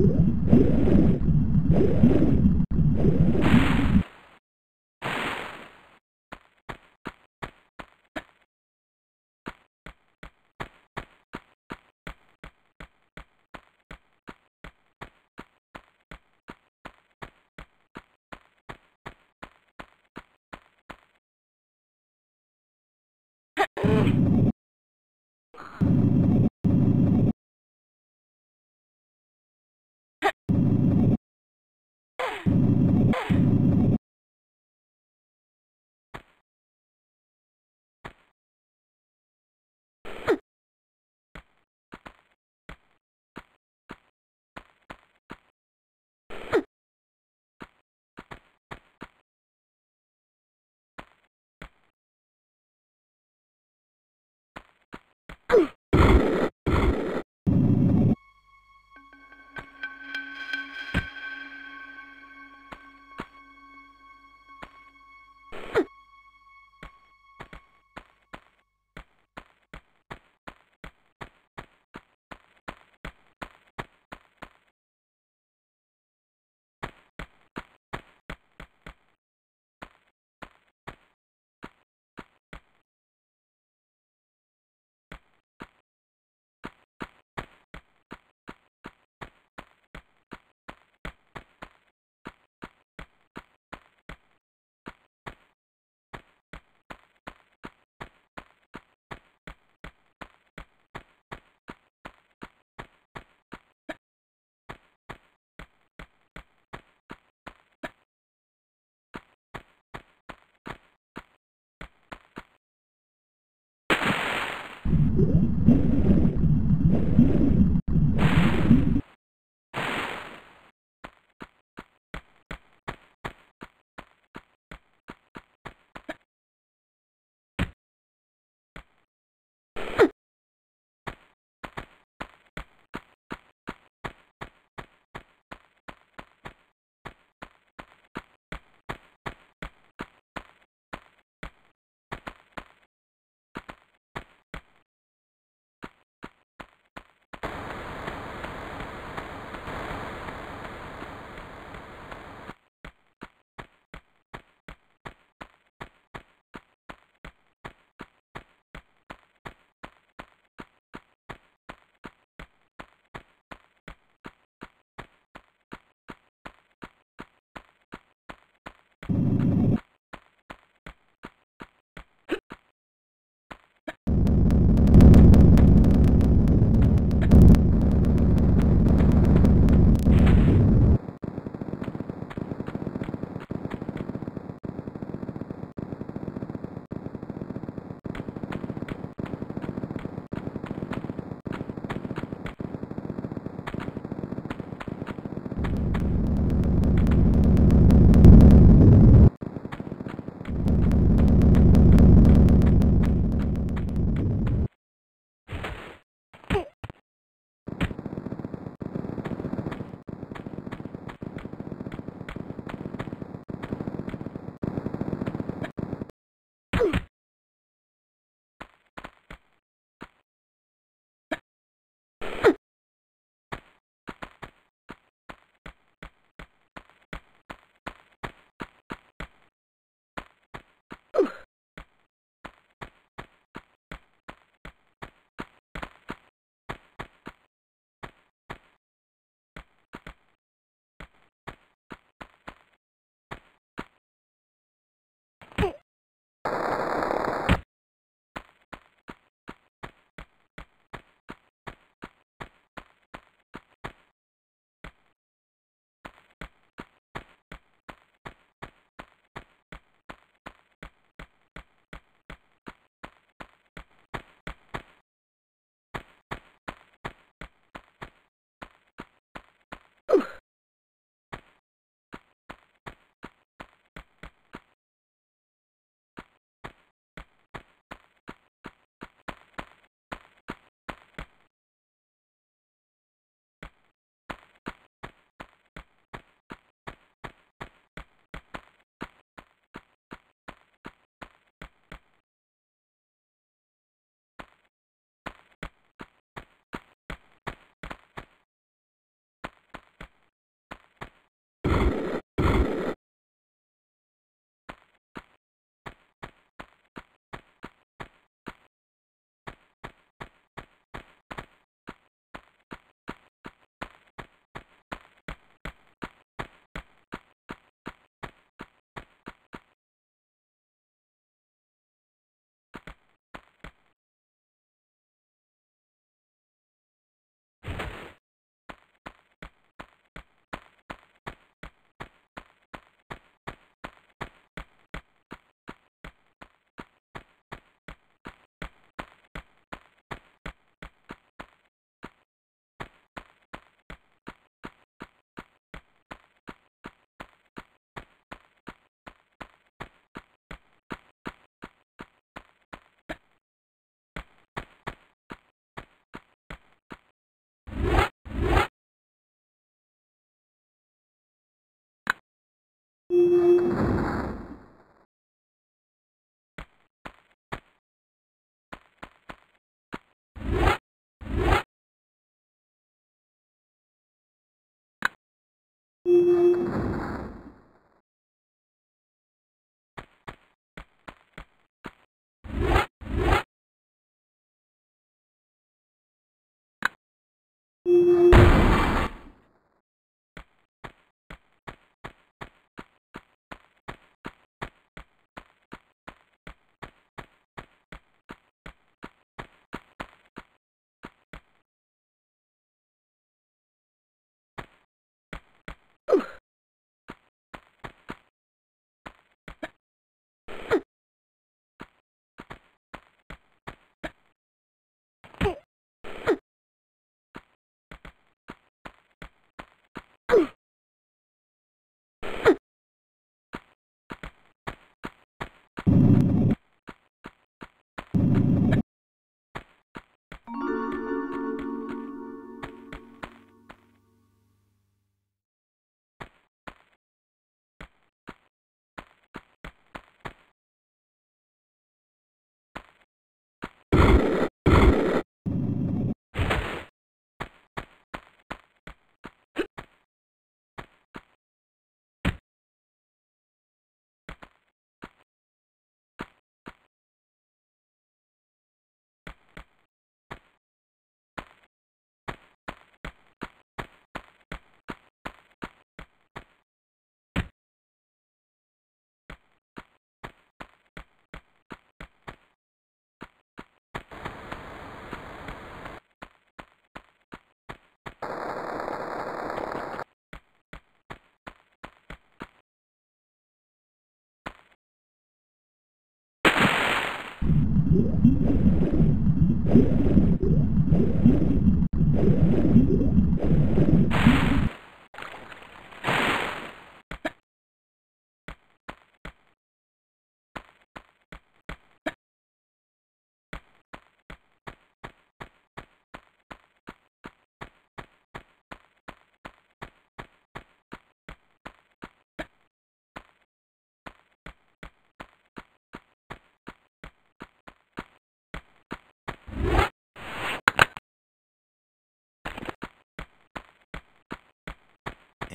Yeah.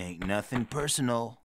Ain't nothing personal.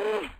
Ugh.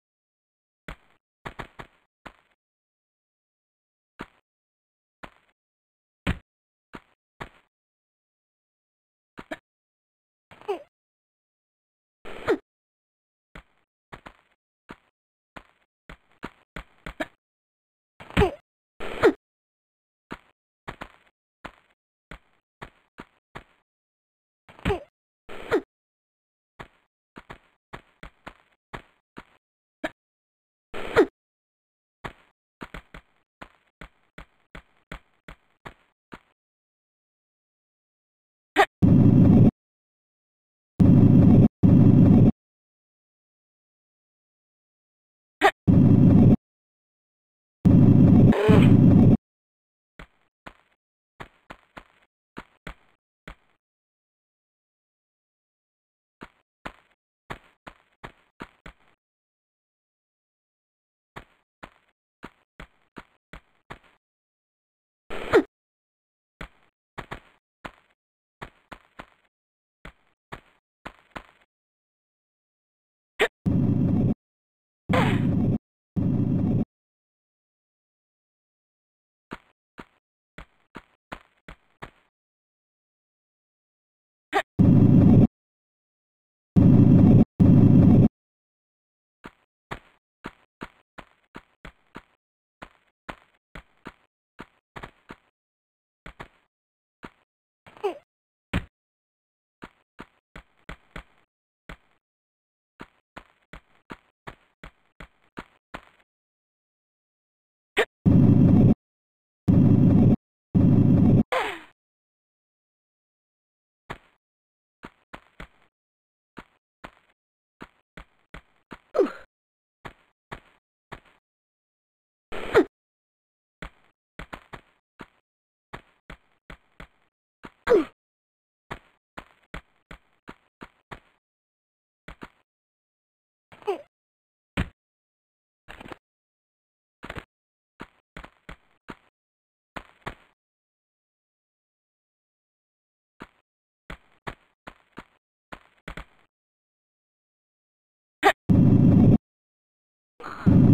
uh *laughs*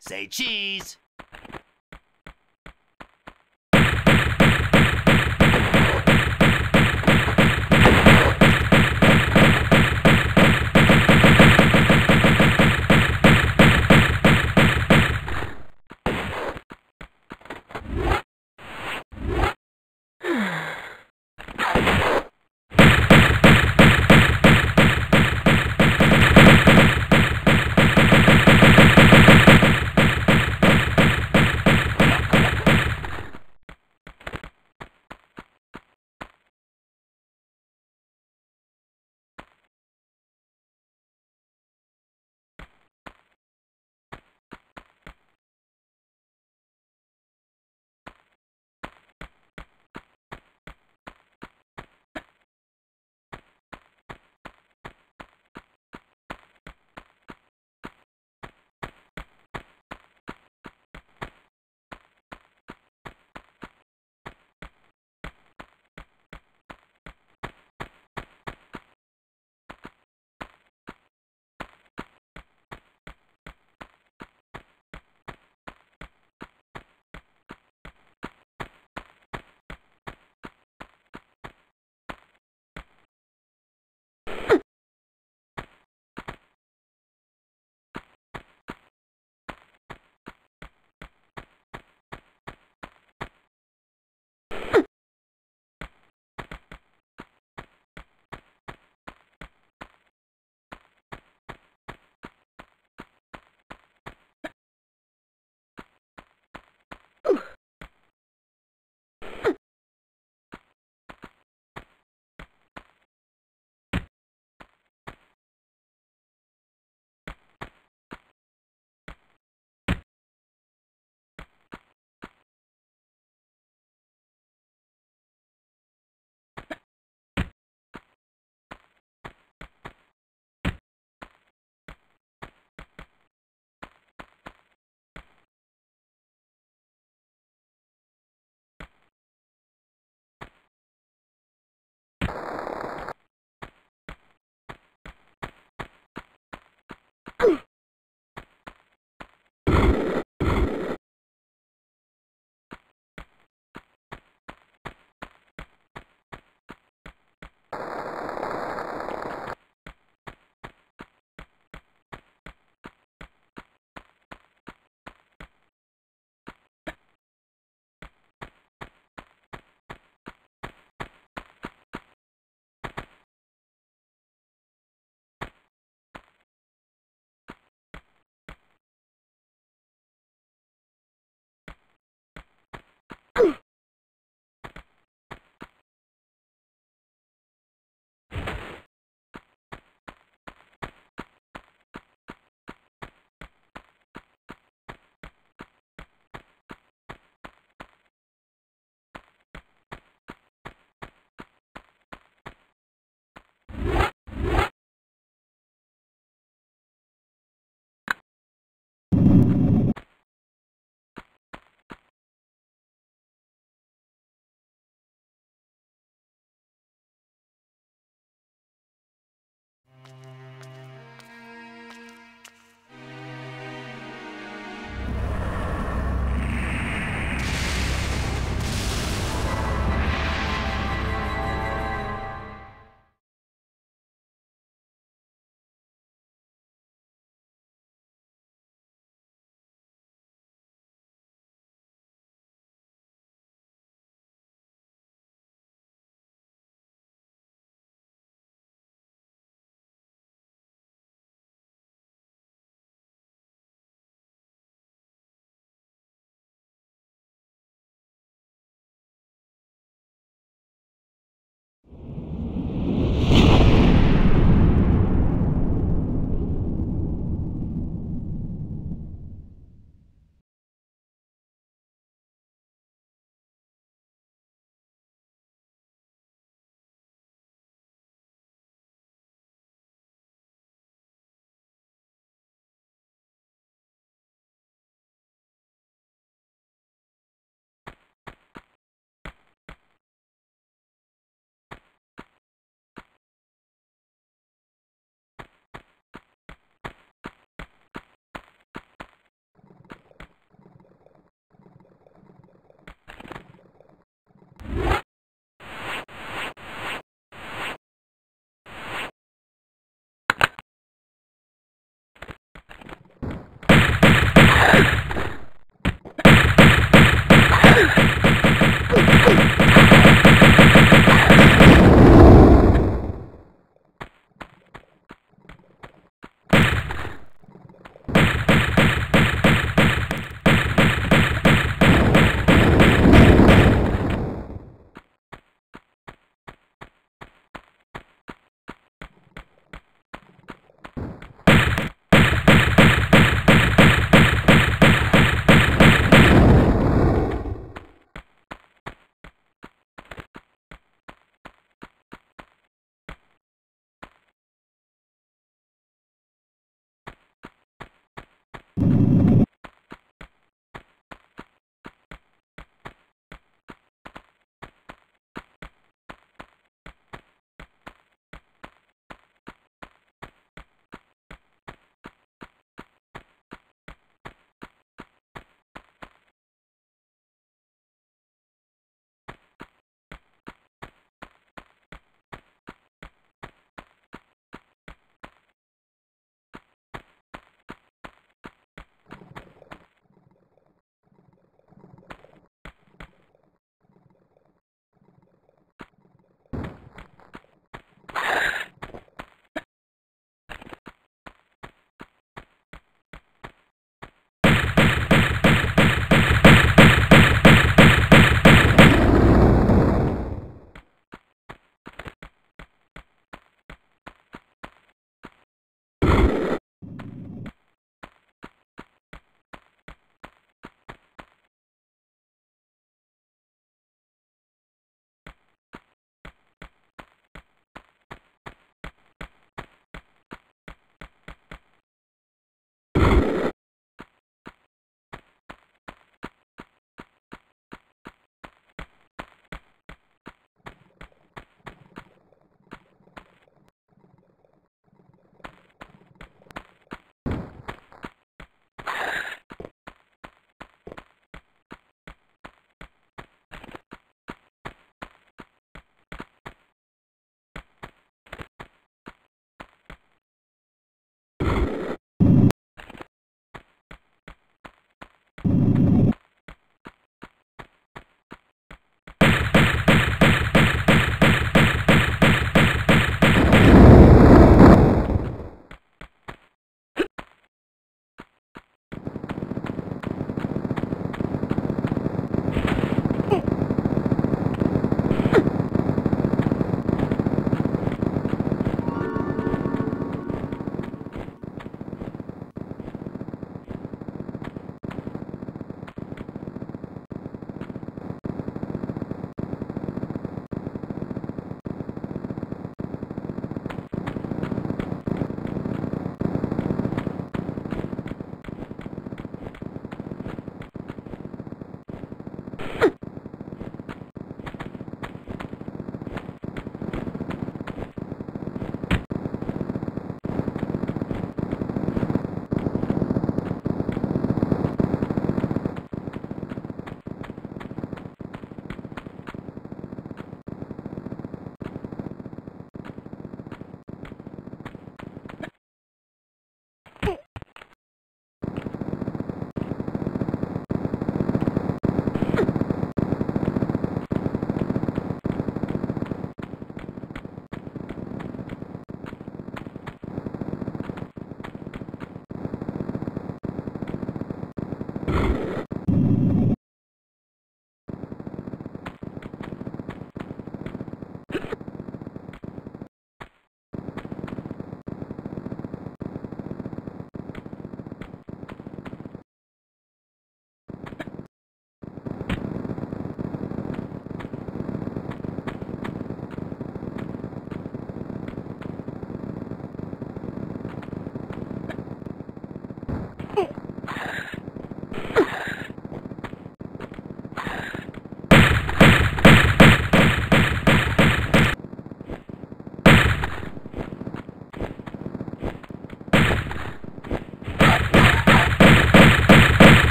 Say cheese.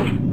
Ugh.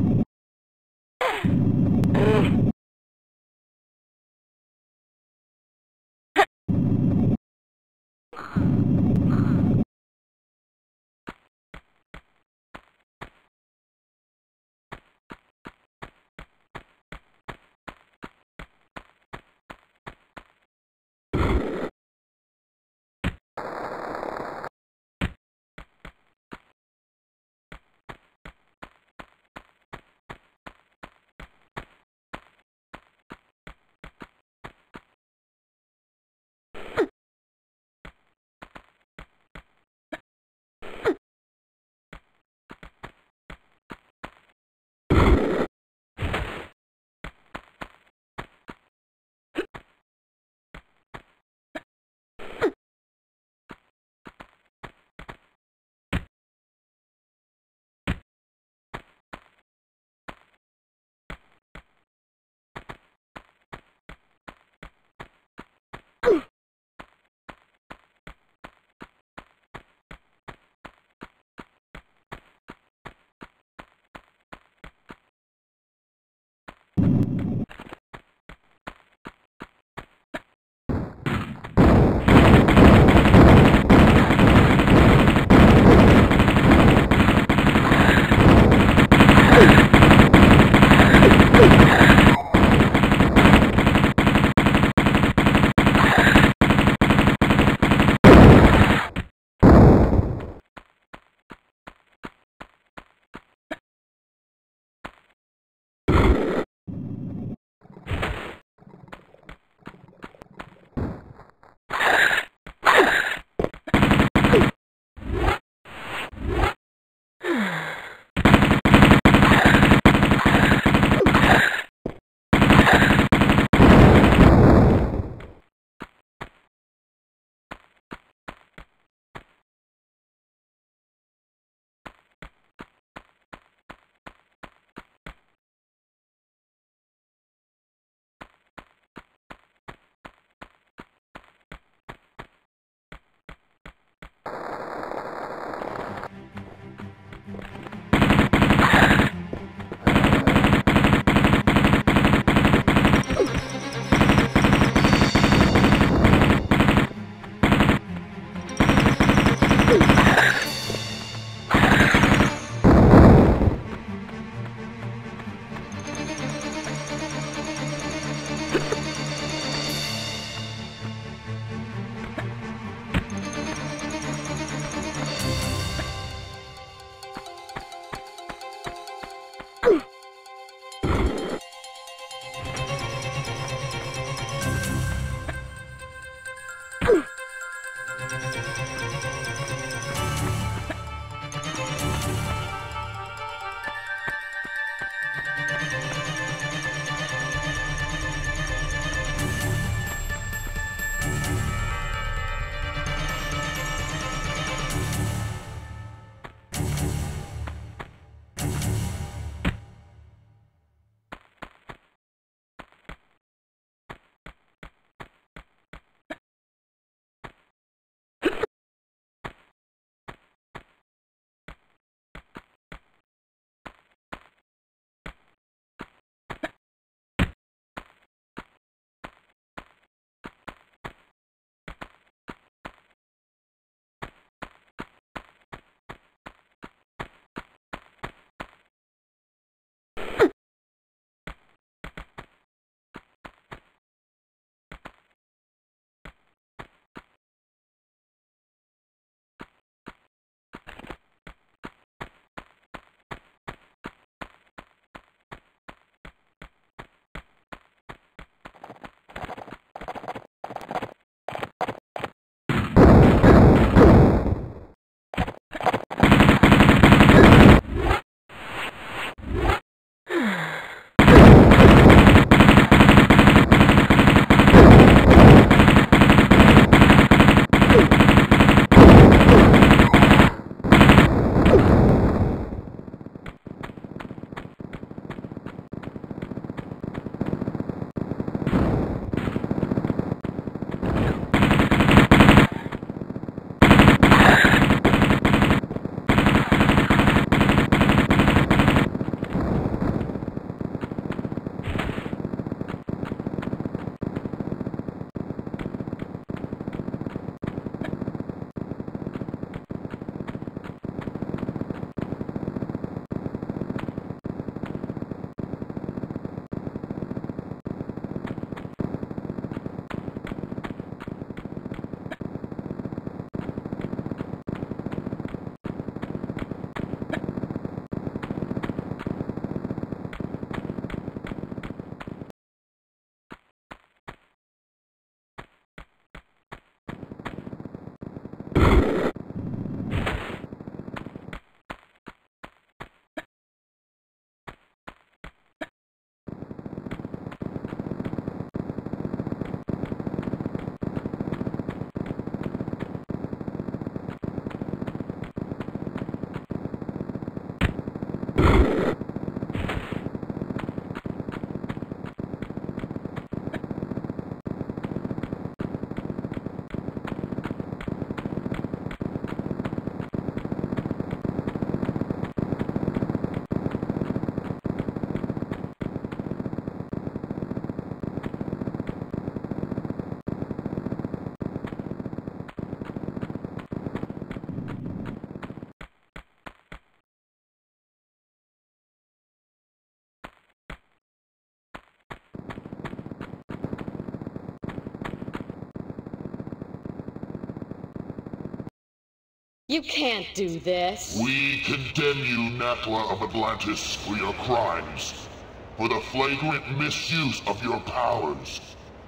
You can't do this. We condemn you, Natla of Atlantis, for your crimes, for the flagrant misuse of your powers,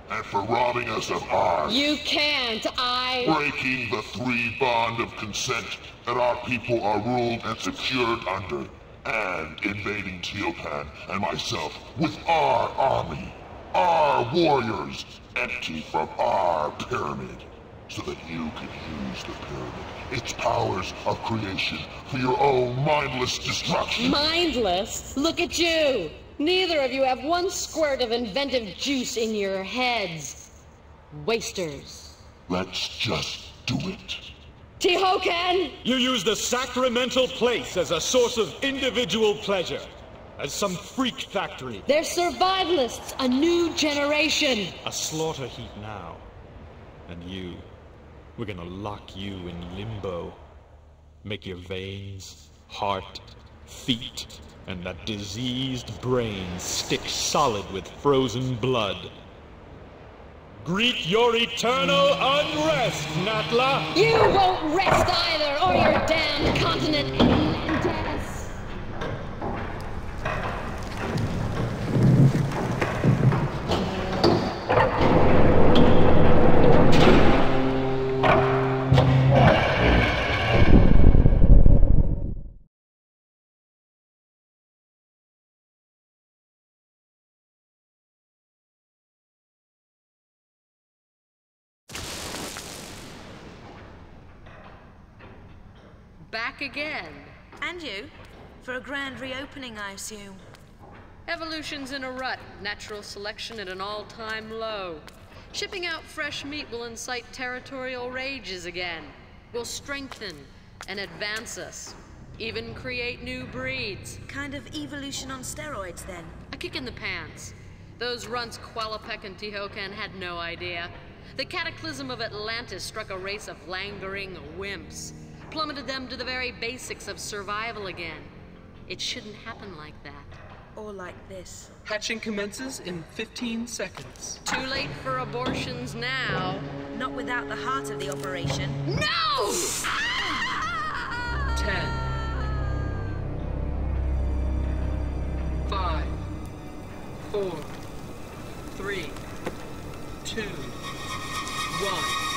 and for robbing us of ours. You can't. I. Breaking the three bond of consent that our people are ruled and secured under, and invading Tihocan and myself with our army, our warriors, empty from our pyramid, so that you can use the pyramid, its powers of creation, for your own mindless destruction. Mindless? Look at you! Neither of you have one squirt of inventive juice in your heads. Wasters. Let's just do it. Tihocan! You use the sacramental place as a source of individual pleasure. As some freak factory. They're survivalists, a new generation. A slaughter heap now. And you. We're gonna lock you in limbo. Make your veins, heart, feet, and that diseased brain stick solid with frozen blood. Greet your eternal unrest, Natla! You won't rest either, or your damned continent Back again. And you? For a grand reopening, I assume. Evolution's in a rut, natural selection at an all time low. Shipping out fresh meat will incite territorial rages again, will strengthen and advance us, even create new breeds. Kind of evolution on steroids, then. A kick in the pants. Those runts Qualopec and Tihocan had no idea. The cataclysm of Atlantis struck a race of languoring wimps, plummeted them to the very basics of survival again. It shouldn't happen like that. Or like this. Hatching commences in 15 seconds. Too late for abortions now. Not without the heart of the operation. No! 10. 5. 4. 3. 2. 1.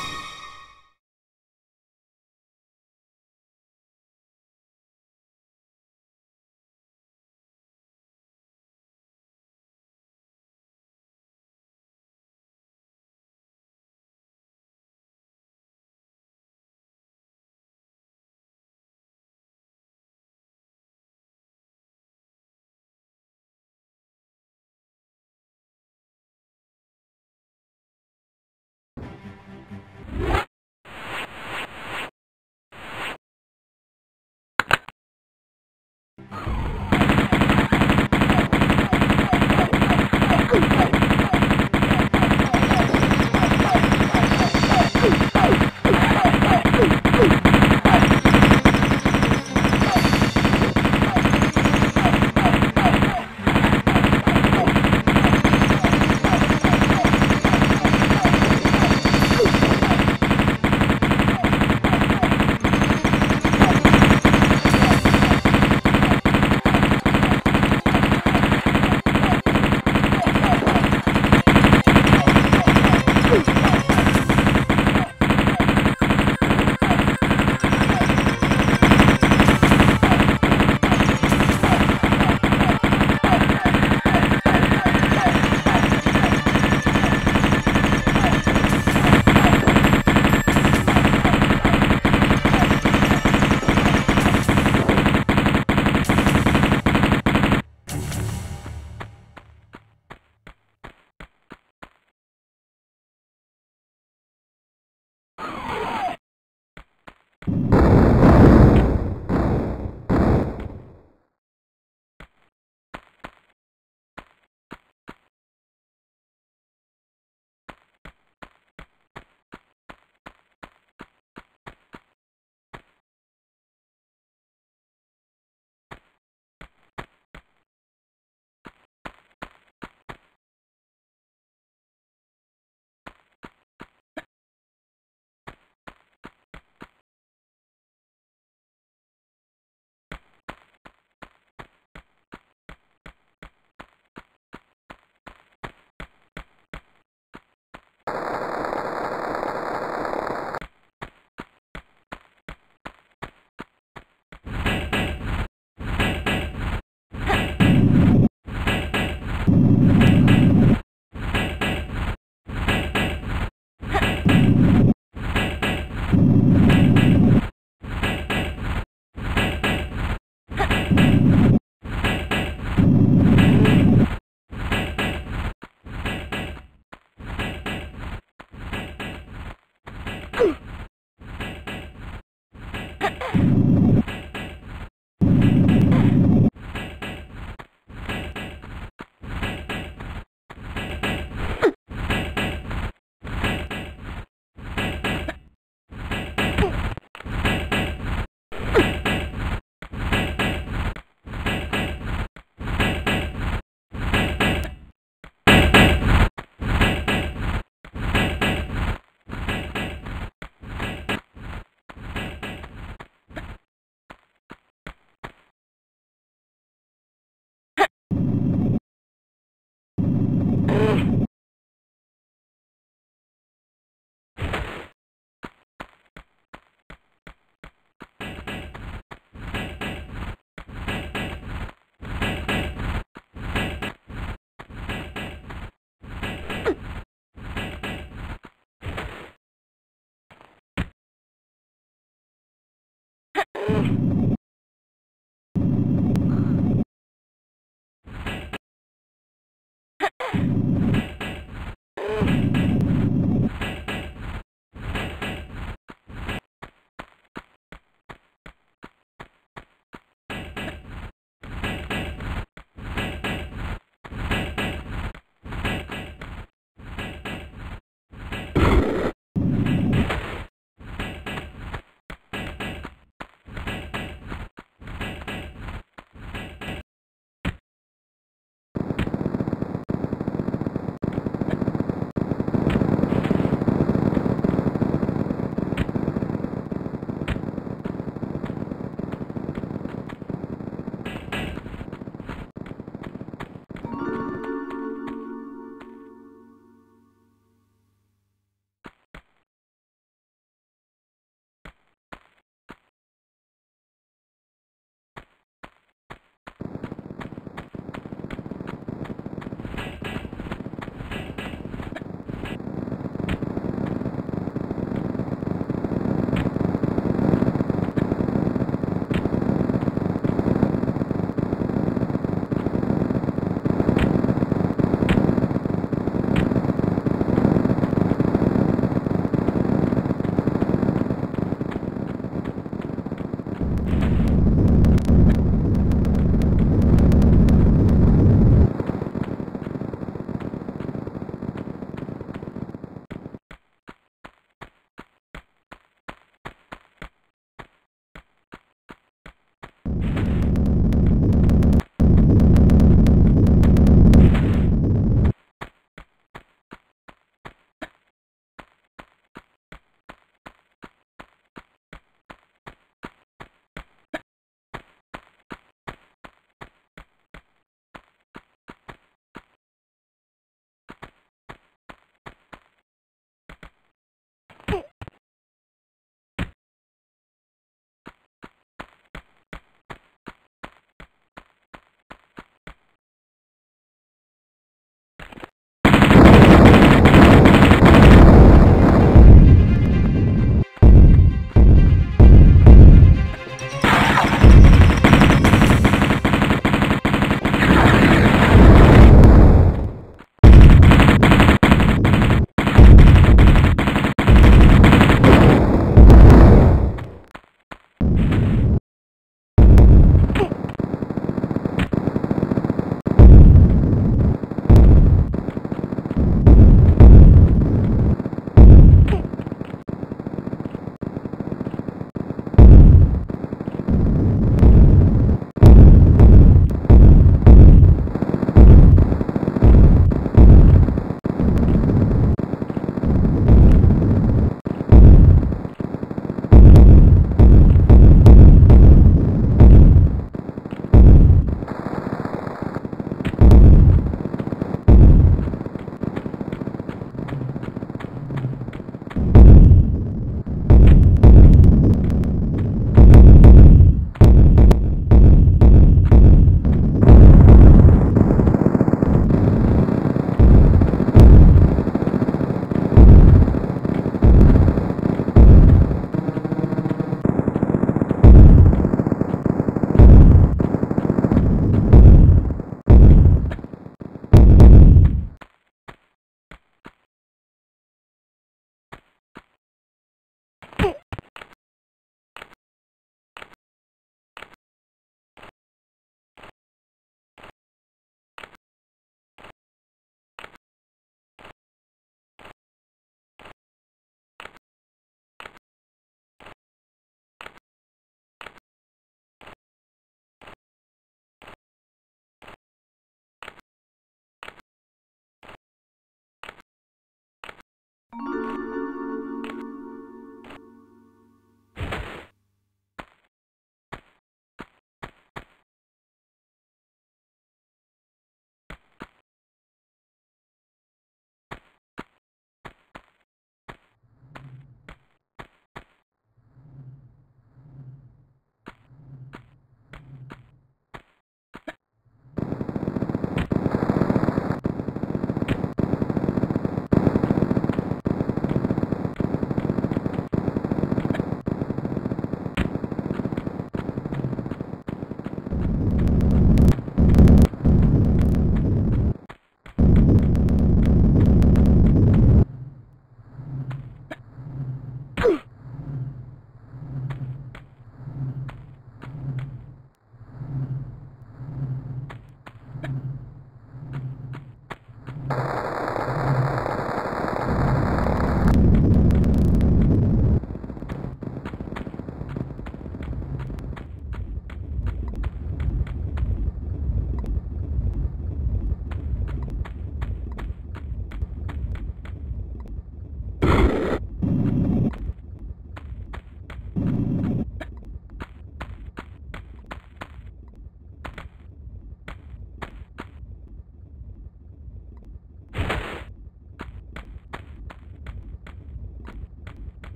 you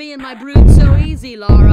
me and my brood so easy, Lara.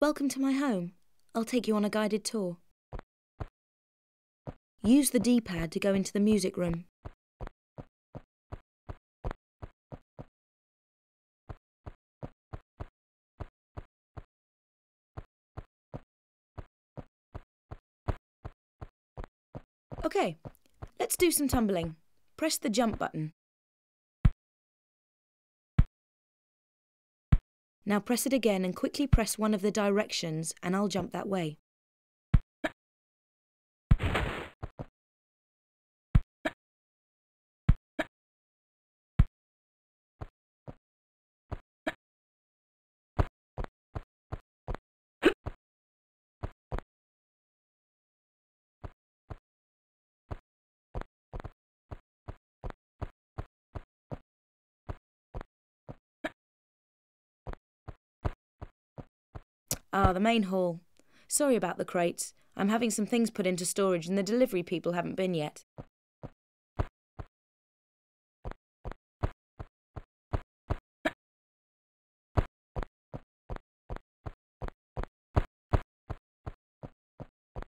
Welcome to my home. I'll take you on a guided tour. Use the D-pad to go into the music room. Okay, let's do some tumbling. Press the jump button. Now press it again and quickly press one of the directions and I'll jump that way. Ah, the main hall. Sorry about the crates. I'm having some things put into storage and the delivery people haven't been yet.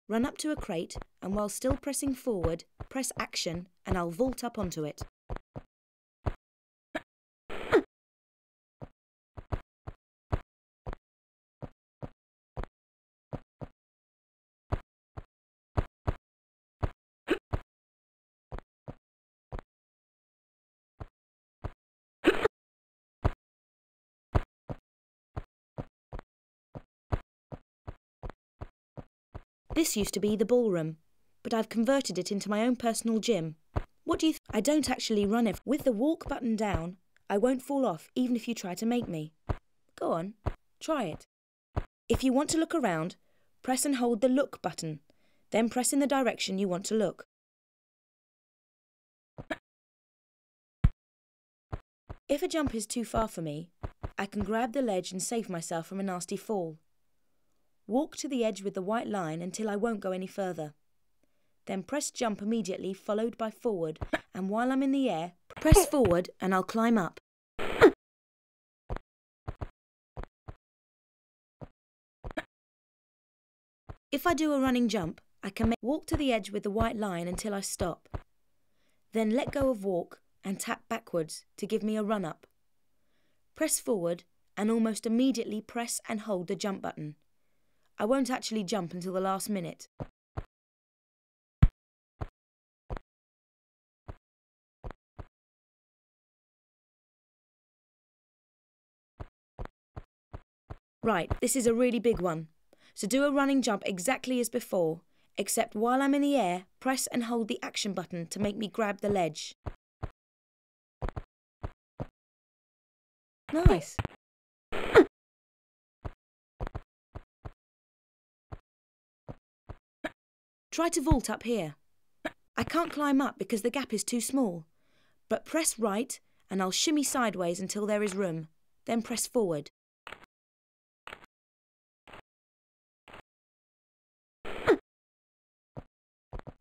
Run up to a crate and while still pressing forward, press action and I'll vault up onto it. This used to be the ballroom, but I've converted it into my own personal gym. What do you I don't actually run it. With the walk button down, I won't fall off even if you try to make me. Go on, try it. If you want to look around, press and hold the look button, then press in the direction you want to look. If a jump is too far for me, I can grab the ledge and save myself from a nasty fall. Walk to the edge with the white line until I won't go any further. Then press jump immediately, followed by forward, and while I'm in the air, press forward and I'll climb up. If I do a running jump, I can walk to the edge with the white line until I stop. Then let go of walk and tap backwards to give me a run up. Press forward and almost immediately press and hold the jump button. I won't actually jump until the last minute. Right, this is a really big one. So do a running jump exactly as before, except while I'm in the air, press and hold the action button to make me grab the ledge. Nice. Try to vault up here. I can't climb up because the gap is too small. But press right and I'll shimmy sideways until there is room. Then press forward.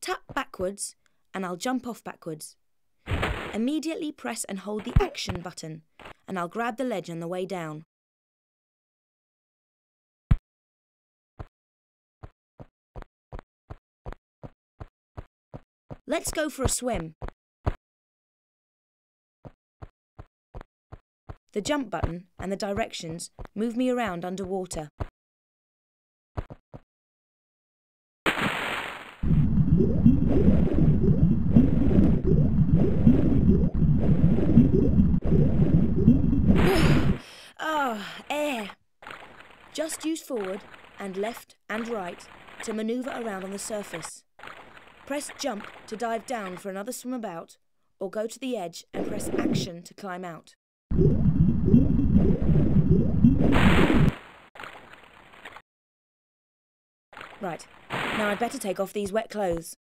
Tap backwards and I'll jump off backwards. Immediately press and hold the action button and I'll grab the ledge on the way down. Let's go for a swim. The jump button and the directions move me around underwater. *sighs* Ah, oh, air. Just use forward and left and right to manoeuvre around on the surface. Press jump to dive down for another swim about, or go to the edge and press action to climb out. Right, now I'd better take off these wet clothes.